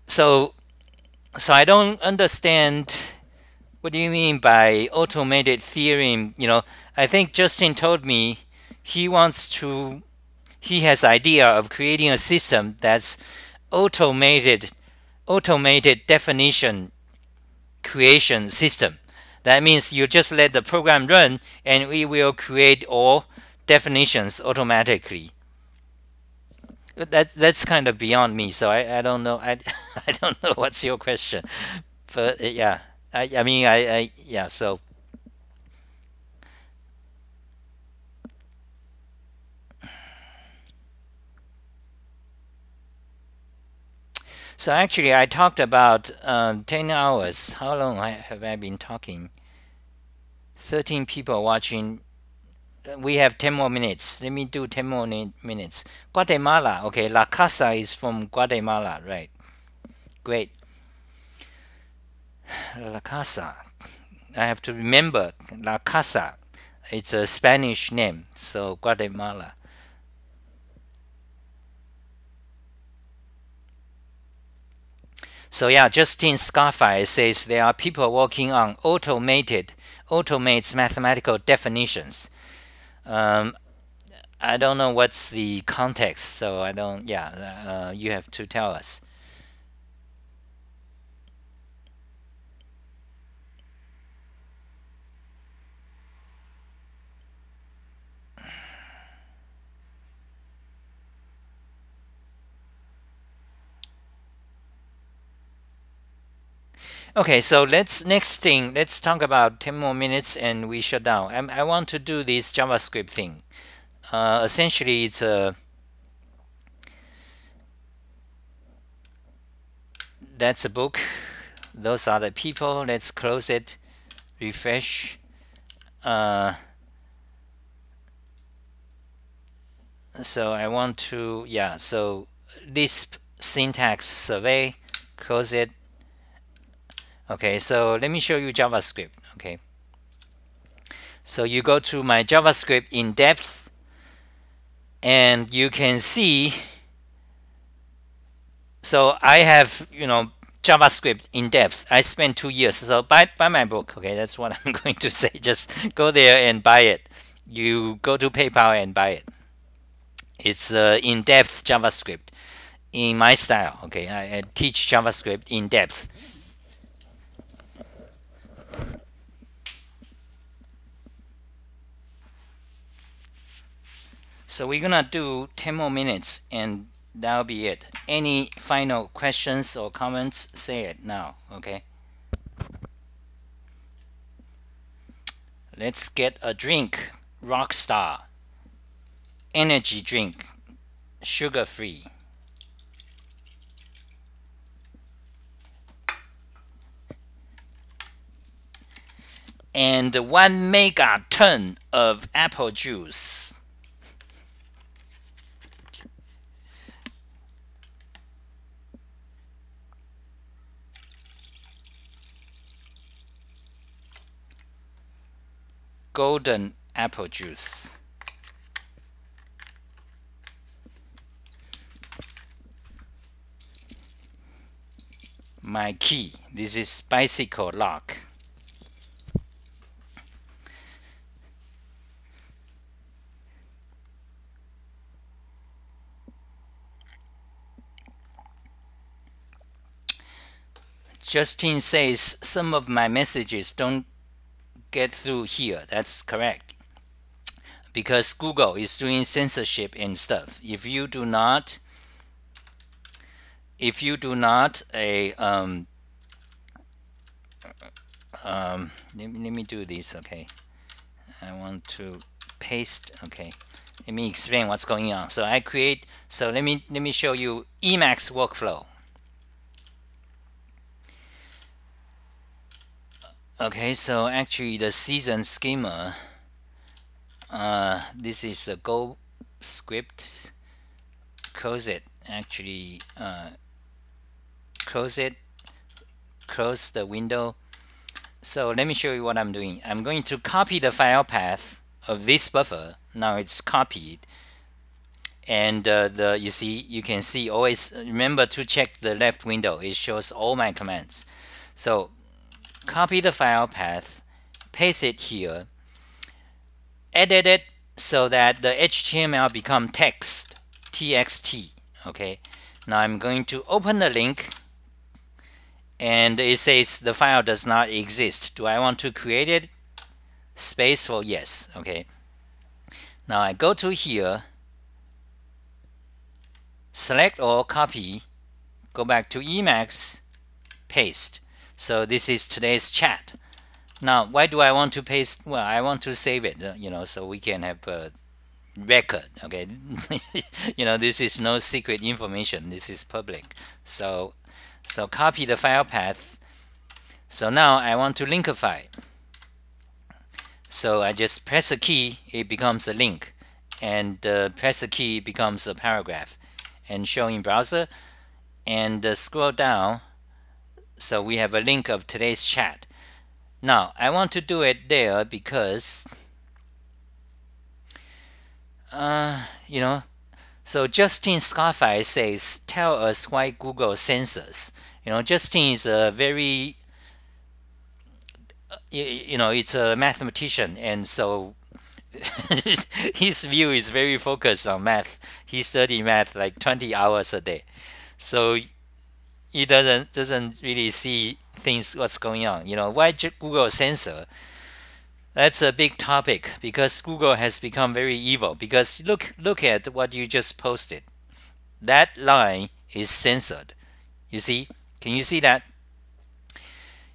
so so I don't understand. What do you mean by automated theorem? You know, I think Justin told me he wants to. He has idea of creating a system that's automated automated definition creation system. That means you just let the program run and we will create all definitions automatically. That that's kind of beyond me, so I, I don't know I [laughs] I don't know what's your question, but yeah I I mean I, I yeah so So actually, I talked about uh, 10 hours. How long have I been talking? 13 people watching we have 10 more minutes. Let me do 10 more minutes. Guatemala. Okay, La Casa is from Guatemala, right? Great. [sighs] La Casa. I have to remember La Casa. It's a Spanish name, so Guatemala. So yeah, Justin Scarfy says there are people working on automated automates mathematical definitions. Um, I don't know what's the context, so I don't. Yeah, uh, you have to tell us. Okay, so let's next thing. Let's talk about 10 more minutes and we shut down. I'm, i want to do this JavaScript thing. Uh, essentially, it's a that's a book. Those are the people. Let's close it. Refresh. Uh, so I want to yeah. So Lisp syntax survey. Close it okay so let me show you JavaScript okay? So you go to my JavaScript in depth and you can see so I have you know JavaScript in depth. I spent two years so buy, buy my book okay? That's what [laughs] I'm going to say. Just go there and buy it. You go to PayPal and buy it. It's uh, in-depth JavaScript in my style okay? I, I teach JavaScript in depth So we're gonna do 10 more minutes and that'll be it. Any final questions or comments, say it now, okay? Let's get a drink, Rockstar. Energy drink, sugar free. And one mega ton of apple juice. Golden apple juice. My key, this is bicycle lock. Justin says some of my messages don't get through here. That's correct. Because Google is doing censorship and stuff. If you do not, if you do not a um, um, let me, let me do this. Okay, I want to paste. Okay, let me explain what's going on. So I create. So let me let me show you Emacs workflow. Okay, so actually the seasoned Schemer, uh, this is a Go script. Close it. Actually, uh, close it. Close the window. So let me show you what I'm doing. I'm going to copy the file path of this buffer. Now it's copied. And uh, the you see you can see always remember to check the left window. It shows all my commands. So copy the file path, paste it here, edit it so that the HTML become text, txt, okay? Now I'm going to open the link and it says the file does not exist. Do I want to create it? Space for yes, okay? Now I go to here, select or copy, go back to Emacs, paste. So this is today's chat. Now, why do I want to paste? Well, I want to save it, uh, you know, so we can have a record. Okay, [laughs] you know, this is no secret information. This is public. So, so copy the file path. So now I want to linkify. So I just press a key, it becomes a link, and uh, press a key becomes a paragraph, and show in browser, and uh, scroll down. So we have a link of today's chat. Now I want to do it there because, uh, you know, so Justin Scarfy says, tell us why Google censors. You know, Justin is a very, you know, it's a mathematician, and so [laughs] his view is very focused on math. He study math like 20 hours a day, so he doesn't doesn't really see things what's going on. You know, why Google censor? That's a big topic because Google has become very evil. Because look look at what you just posted. That line is censored. You see? Can you see that?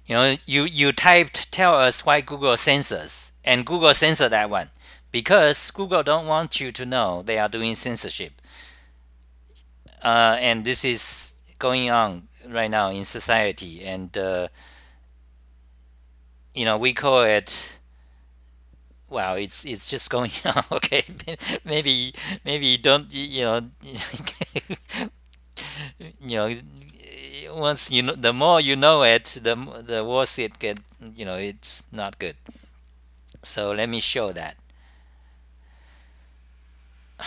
You know, you, you typed tell us why Google censors and Google censored that one because Google don't want you to know they are doing censorship. Uh, and this is going on right now in society and uh, you know we call it wow, it's it's just going [laughs] on. okay, [laughs] maybe maybe don't you know [laughs] you know once you know the more you know it, the the worse it get. You know, it's not good. So let me show that. [sighs]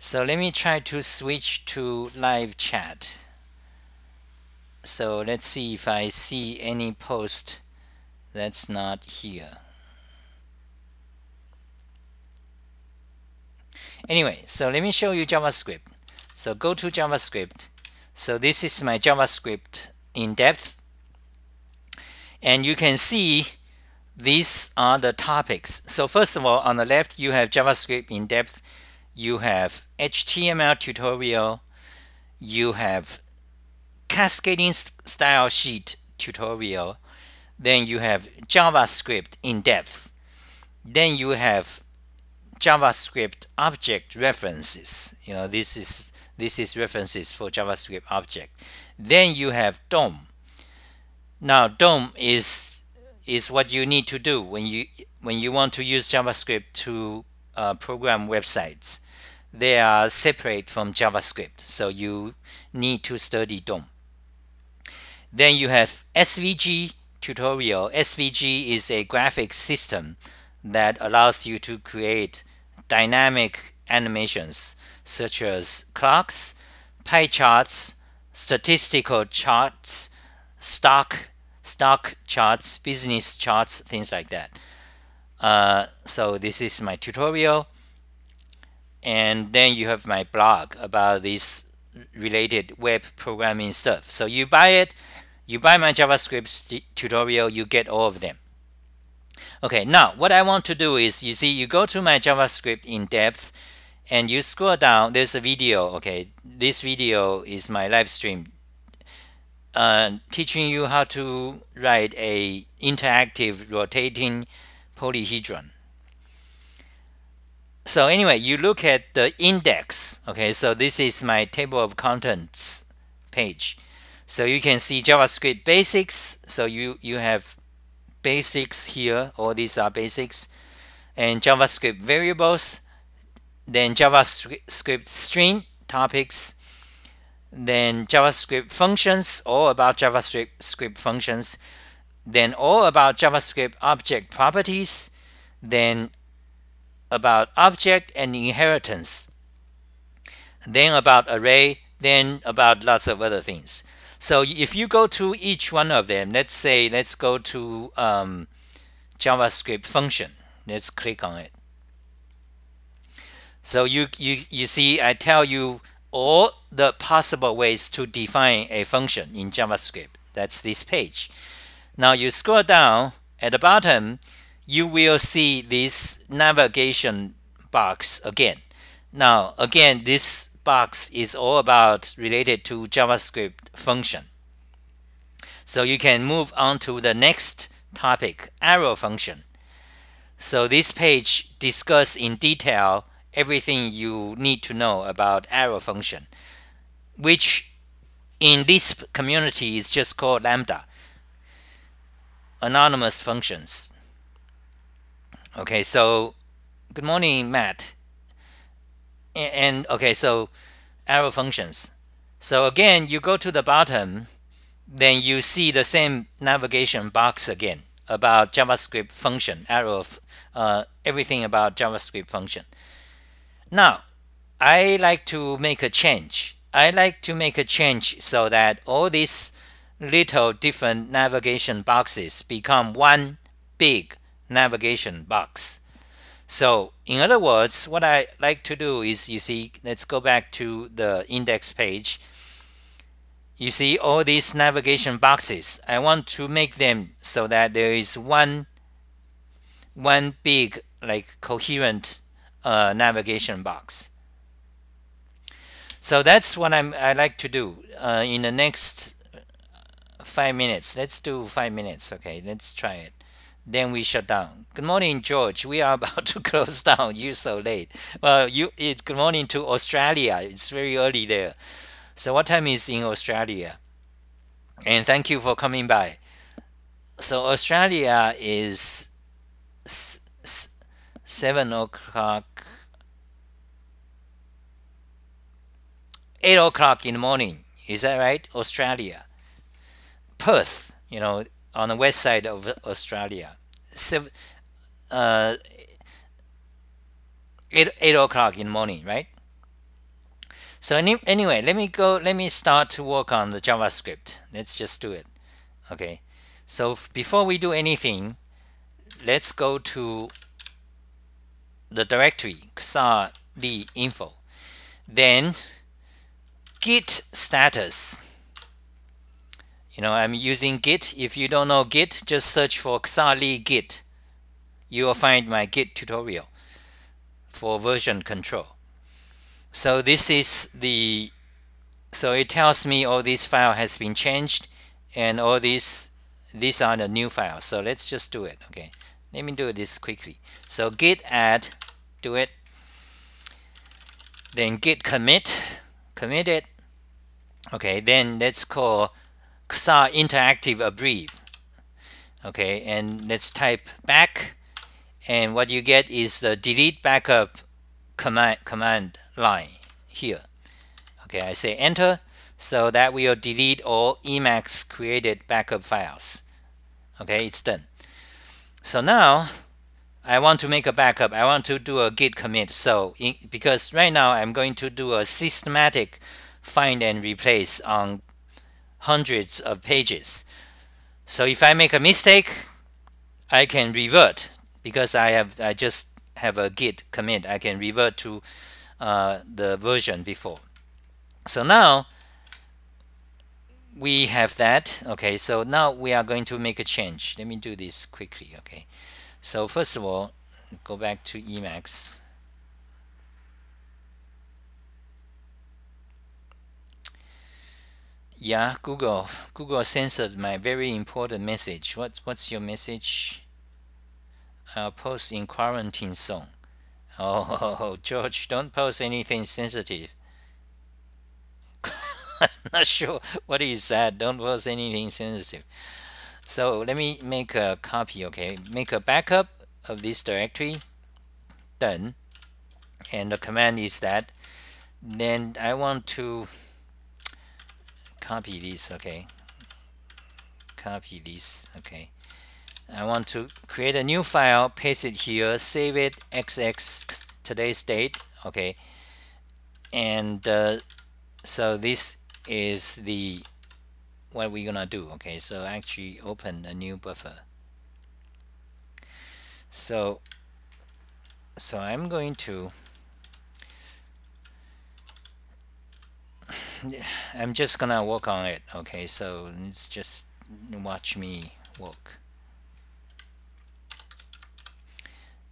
So let me try to switch to live chat. So let's see if I see any post that's not here. Anyway, so let me show you JavaScript. So go to JavaScript. So this is my JavaScript in depth. And you can see these are the topics. So first of all, on the left, you have JavaScript in depth. You have HTML tutorial. You have cascading style sheet tutorial. Then you have JavaScript in depth. Then you have JavaScript object references. You know, this is this is references for JavaScript object. Then you have DOM. Now DOM is is what you need to do when you when you want to use JavaScript to uh, program websites. They are separate from JavaScript, so you need to study DOM. Then you have SVG tutorial. SVG is a graphic system that allows you to create dynamic animations such as clocks, pie charts, statistical charts, stock stock charts, business charts, things like that. Uh, so this is my tutorial. And then you have my blog about this related web programming stuff. So you buy it, you buy my JavaScript tutorial, you get all of them. Okay, now what I want to do is, you see, you go to my JavaScript in depth and you scroll down, there's a video, okay, this video is my live stream uh, teaching you how to write a interactive rotating polyhedron. So anyway, you look at the index, okay, so this is my table of contents page. So you can see JavaScript basics, so you, you have basics here. All these are basics. And JavaScript variables, then JavaScript string topics, then JavaScript functions, all about JavaScript script functions, then all about JavaScript object properties, then about object and inheritance, then about array, then about lots of other things. So if you go to each one of them, let's say, let's go to um, JavaScript function. Let's click on it. So you, you, you see, I tell you all the possible ways to define a function in JavaScript. That's this page. Now you scroll down at the bottom, you will see this navigation box again. Now, again, this box is all about related to JavaScript function. So you can move on to the next topic, arrow function. So this page discuss in detail everything you need to know about arrow function, which in this community is just called lambda, anonymous functions. Okay, so good morning, Matt. And, and okay, so arrow functions. So again, you go to the bottom, then you see the same navigation box again about JavaScript function, arrow, uh, everything about JavaScript function. Now, I like to make a change. I like to make a change so that all these little different navigation boxes become one big navigation box. So in other words, what I like to do is, you see, let's go back to the index page. You see all these navigation boxes. I want to make them so that there is one, one big like coherent uh, navigation box. So that's what I'm, I like to do uh, in the next five minutes. Let's do five minutes. Okay, let's try it. Then we shut down. Good morning, George. We are [laughs] about to close down. You're so late. Well, you it's good morning to Australia. It's very early there. So what time is in Australia? And thank you for coming by. So Australia is seven o'clock, eight o'clock in the morning. Is that right? Australia. Perth, you know, on the west side of Australia. Uh, eight, eight o'clock in the morning, right? So any, anyway, let me go, let me start to work on the JavaScript. Let's just do it. Okay. So before we do anything, let's go to the directory xah info. Then git status you know, I'm using Git. If you don't know Git, just search for Xah Lee Git. You will find my Git tutorial for version control. So this is the, so it tells me all this file has been changed and all these, these are the new files. So let's just do it. Okay, let me do this quickly. So git add, do it. Then git commit, commit it. Okay, then let's call Xah interactive abbrev. Okay, and let's type back, and what you get is the delete backup command command line here. Okay, I say enter, so that will delete all Emacs created backup files. Okay, it's done. So now I want to make a backup. I want to do a git commit. So in, because right now I'm going to do a systematic find and replace on hundreds of pages. So if I make a mistake, I can revert because I have I just have a git commit. I can revert to uh, the version before. So now we have that. Okay, so now we are going to make a change. Let me do this quickly. Okay, so first of all, go back to Emacs. Yeah, Google. Google censored my very important message. What's what's your message? I'll post in quarantine zone. [laughs] Oh, George, don't post anything sensitive. I'm [laughs] not sure what is that. Don't post anything sensitive. So let me make a copy, okay? Make a backup of this directory. Done. And the command is that. Then I want to copy this okay. Copy this okay. I want to create a new file paste it here save it xx today's date okay. And uh, so this is the what we're gonna do okay. So actually open a new buffer. So so I'm going to I'm just gonna work on it. Okay, so let's just watch me work.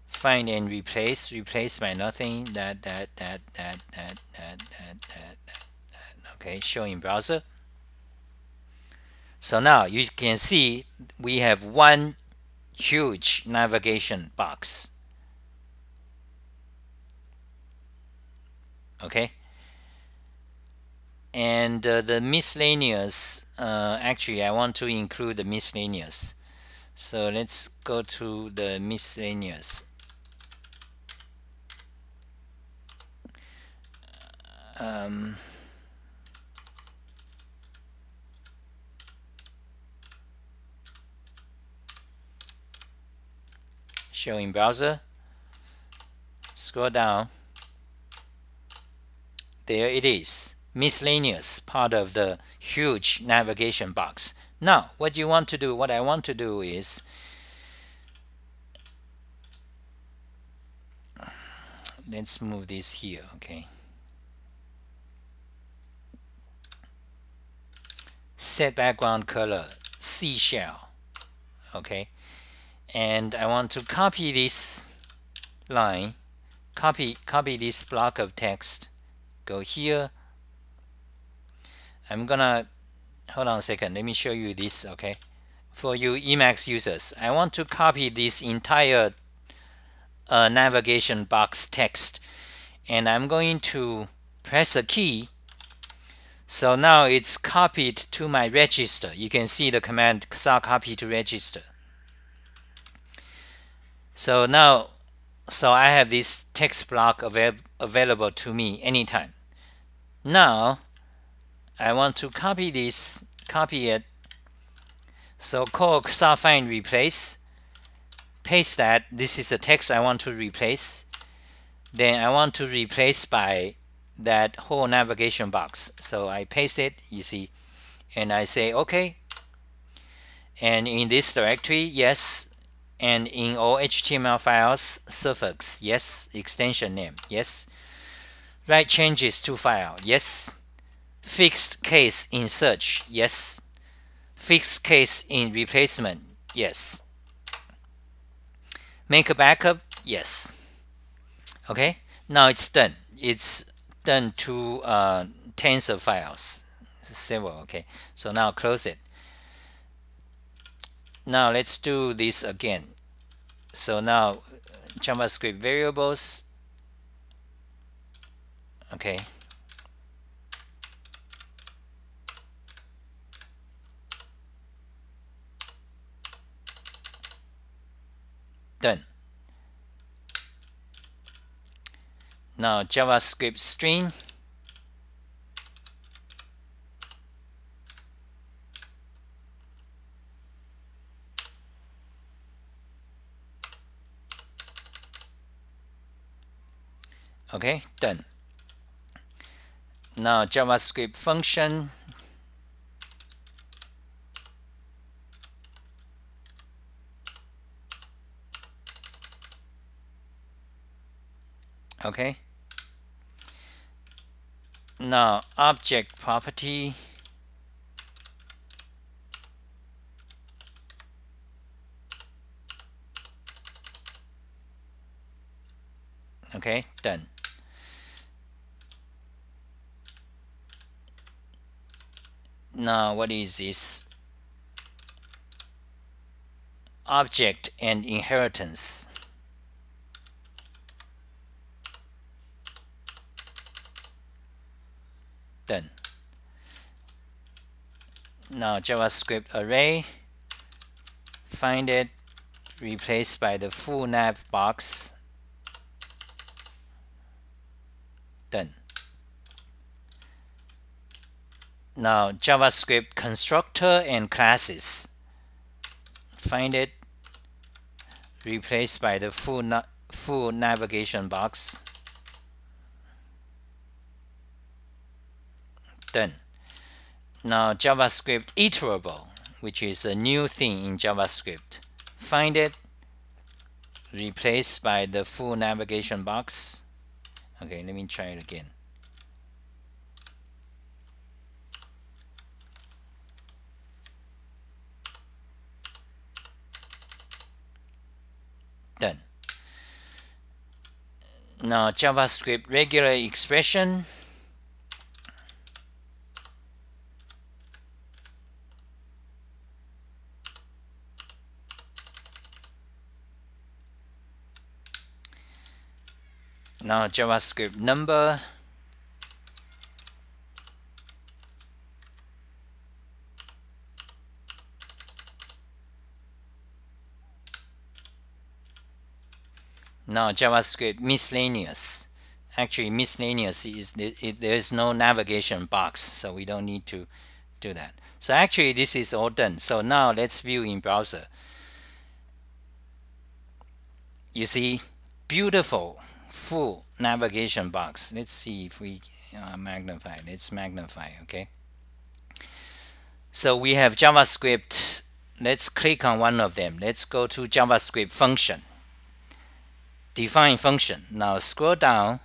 Find and replace, replace by nothing. That that that that that that that that. that. Okay, show in browser. So now you can see we have one huge navigation box. Okay and uh, the miscellaneous uh, actually I want to include the miscellaneous. So let's go to the miscellaneous. Um, show in browser. Scroll down. There it is miscellaneous part of the huge navigation box. Now what you want to do what I want to do is let's move this here okay? Set background color seashell okay? And I want to copy this line copy copy this block of text go here I'm gonna hold on a second let me show you this okay? For you Emacs users I want to copy this entire uh, navigation box text and I'm going to press a key. So now it's copied to my register. You can see the command copy to register. So now so I have this text block avail available to me anytime. Now I want to copy this copy it. So call find replace. Paste that. This is the text I want to replace. Then I want to replace by that whole navigation box. So I paste it you see. And I say okay. And in this directory yes. And in all HTML files suffix yes. Extension name yes. Write changes to file yes fixed case in search yes fixed case in replacement yes Make a backup? Yes. Okay, now it's done. It's done to uh, tens of files, several. Okay, so now close it. Now let's do this again. So now JavaScript variables. Okay. Done. Now JavaScript string. Okay done. Now JavaScript function okay. Now object property. Okay done. Now what is this? Object and inheritance done now JavaScript array find it replaced by the full nav box. Done. Now JavaScript constructor and classes. Find it replaced by the full na full navigation box. Done. Now JavaScript iterable, which is a new thing in JavaScript. Find it, replace by the full navigation box. Okay, let me try it again. Done. Now JavaScript regular expression now JavaScript number. Now JavaScript miscellaneous. Actually miscellaneous is there is no navigation box so we don't need to do that. So actually this is all done. So now let's view in browser. You see beautiful full navigation box. Let's see if we uh, magnify. Let's magnify okay? So we have JavaScript. Let's click on one of them. Let's go to JavaScript function. Define function. Now scroll down.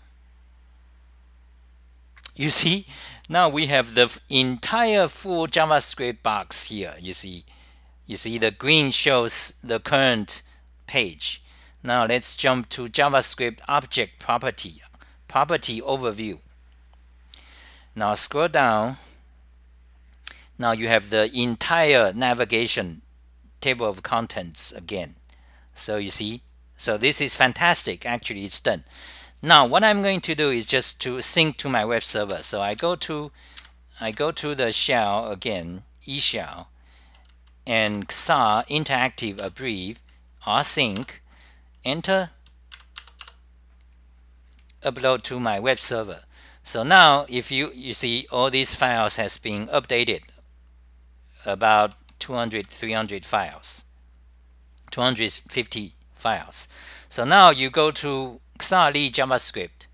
You [laughs] see now we have the entire full JavaScript box here. You see you see the green shows the current page now let's jump to JavaScript object property property overview. Now scroll down. Now you have the entire navigation table of contents again. So you see so this is fantastic. Actually it's done. Now what I'm going to do is just to sync to my web server. So I go to I go to the shell again, e shell, and Xah interactive abbrev rsync, enter, upload to my web server. So now if you you see all these files has been updated about 200 300 files 250 files so now you go to Xah Lee JavaScript.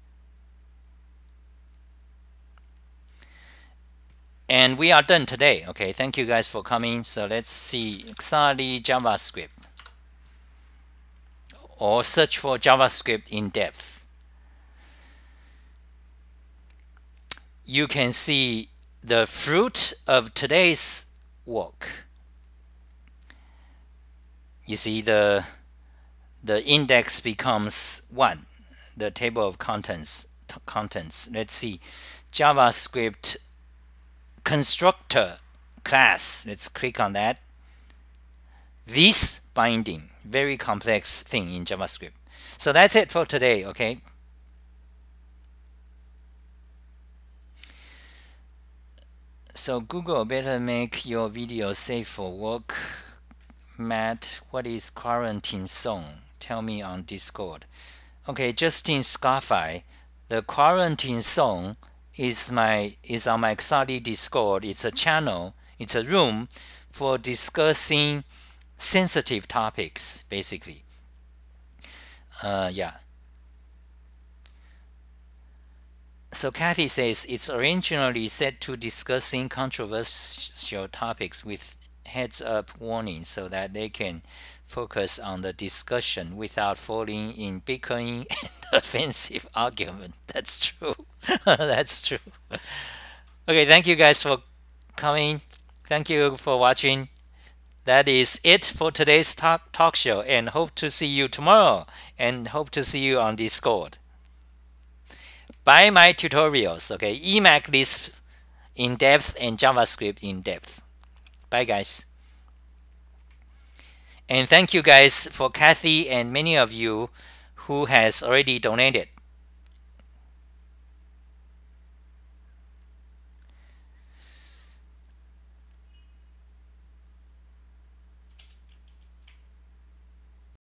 And we are done today. Okay, thank you guys for coming. So let's see Xah Lee JavaScript or search for JavaScript in depth. You can see the fruit of today's work. You see the the index becomes 1 the table of contents contents. Let's see, JavaScript constructor class. Let's click on that. This binding, very complex thing in JavaScript. So that's it for today, okay? So Google better make your video safe for work. Matt, what is quarantine zone? Tell me on Discord. Okay, Justin Scarfy, the quarantine zone is my is on my Xah Lee Discord. It's a channel, it's a room for discussing sensitive topics, basically. Uh, yeah. So Kathy says it's originally set to discussing controversial topics with heads up warning so that they can focus on the discussion without falling in bickering [laughs] and offensive argument. That's true. [laughs] That's true. Okay, thank you guys for coming. Thank you for watching. That is it for today's talk, talk show and hope to see you tomorrow and hope to see you on Discord. Buy my tutorials, okay? Emacs Lisp in depth and JavaScript in depth. Bye guys. And thank you guys for Kathy and many of you who has already donated.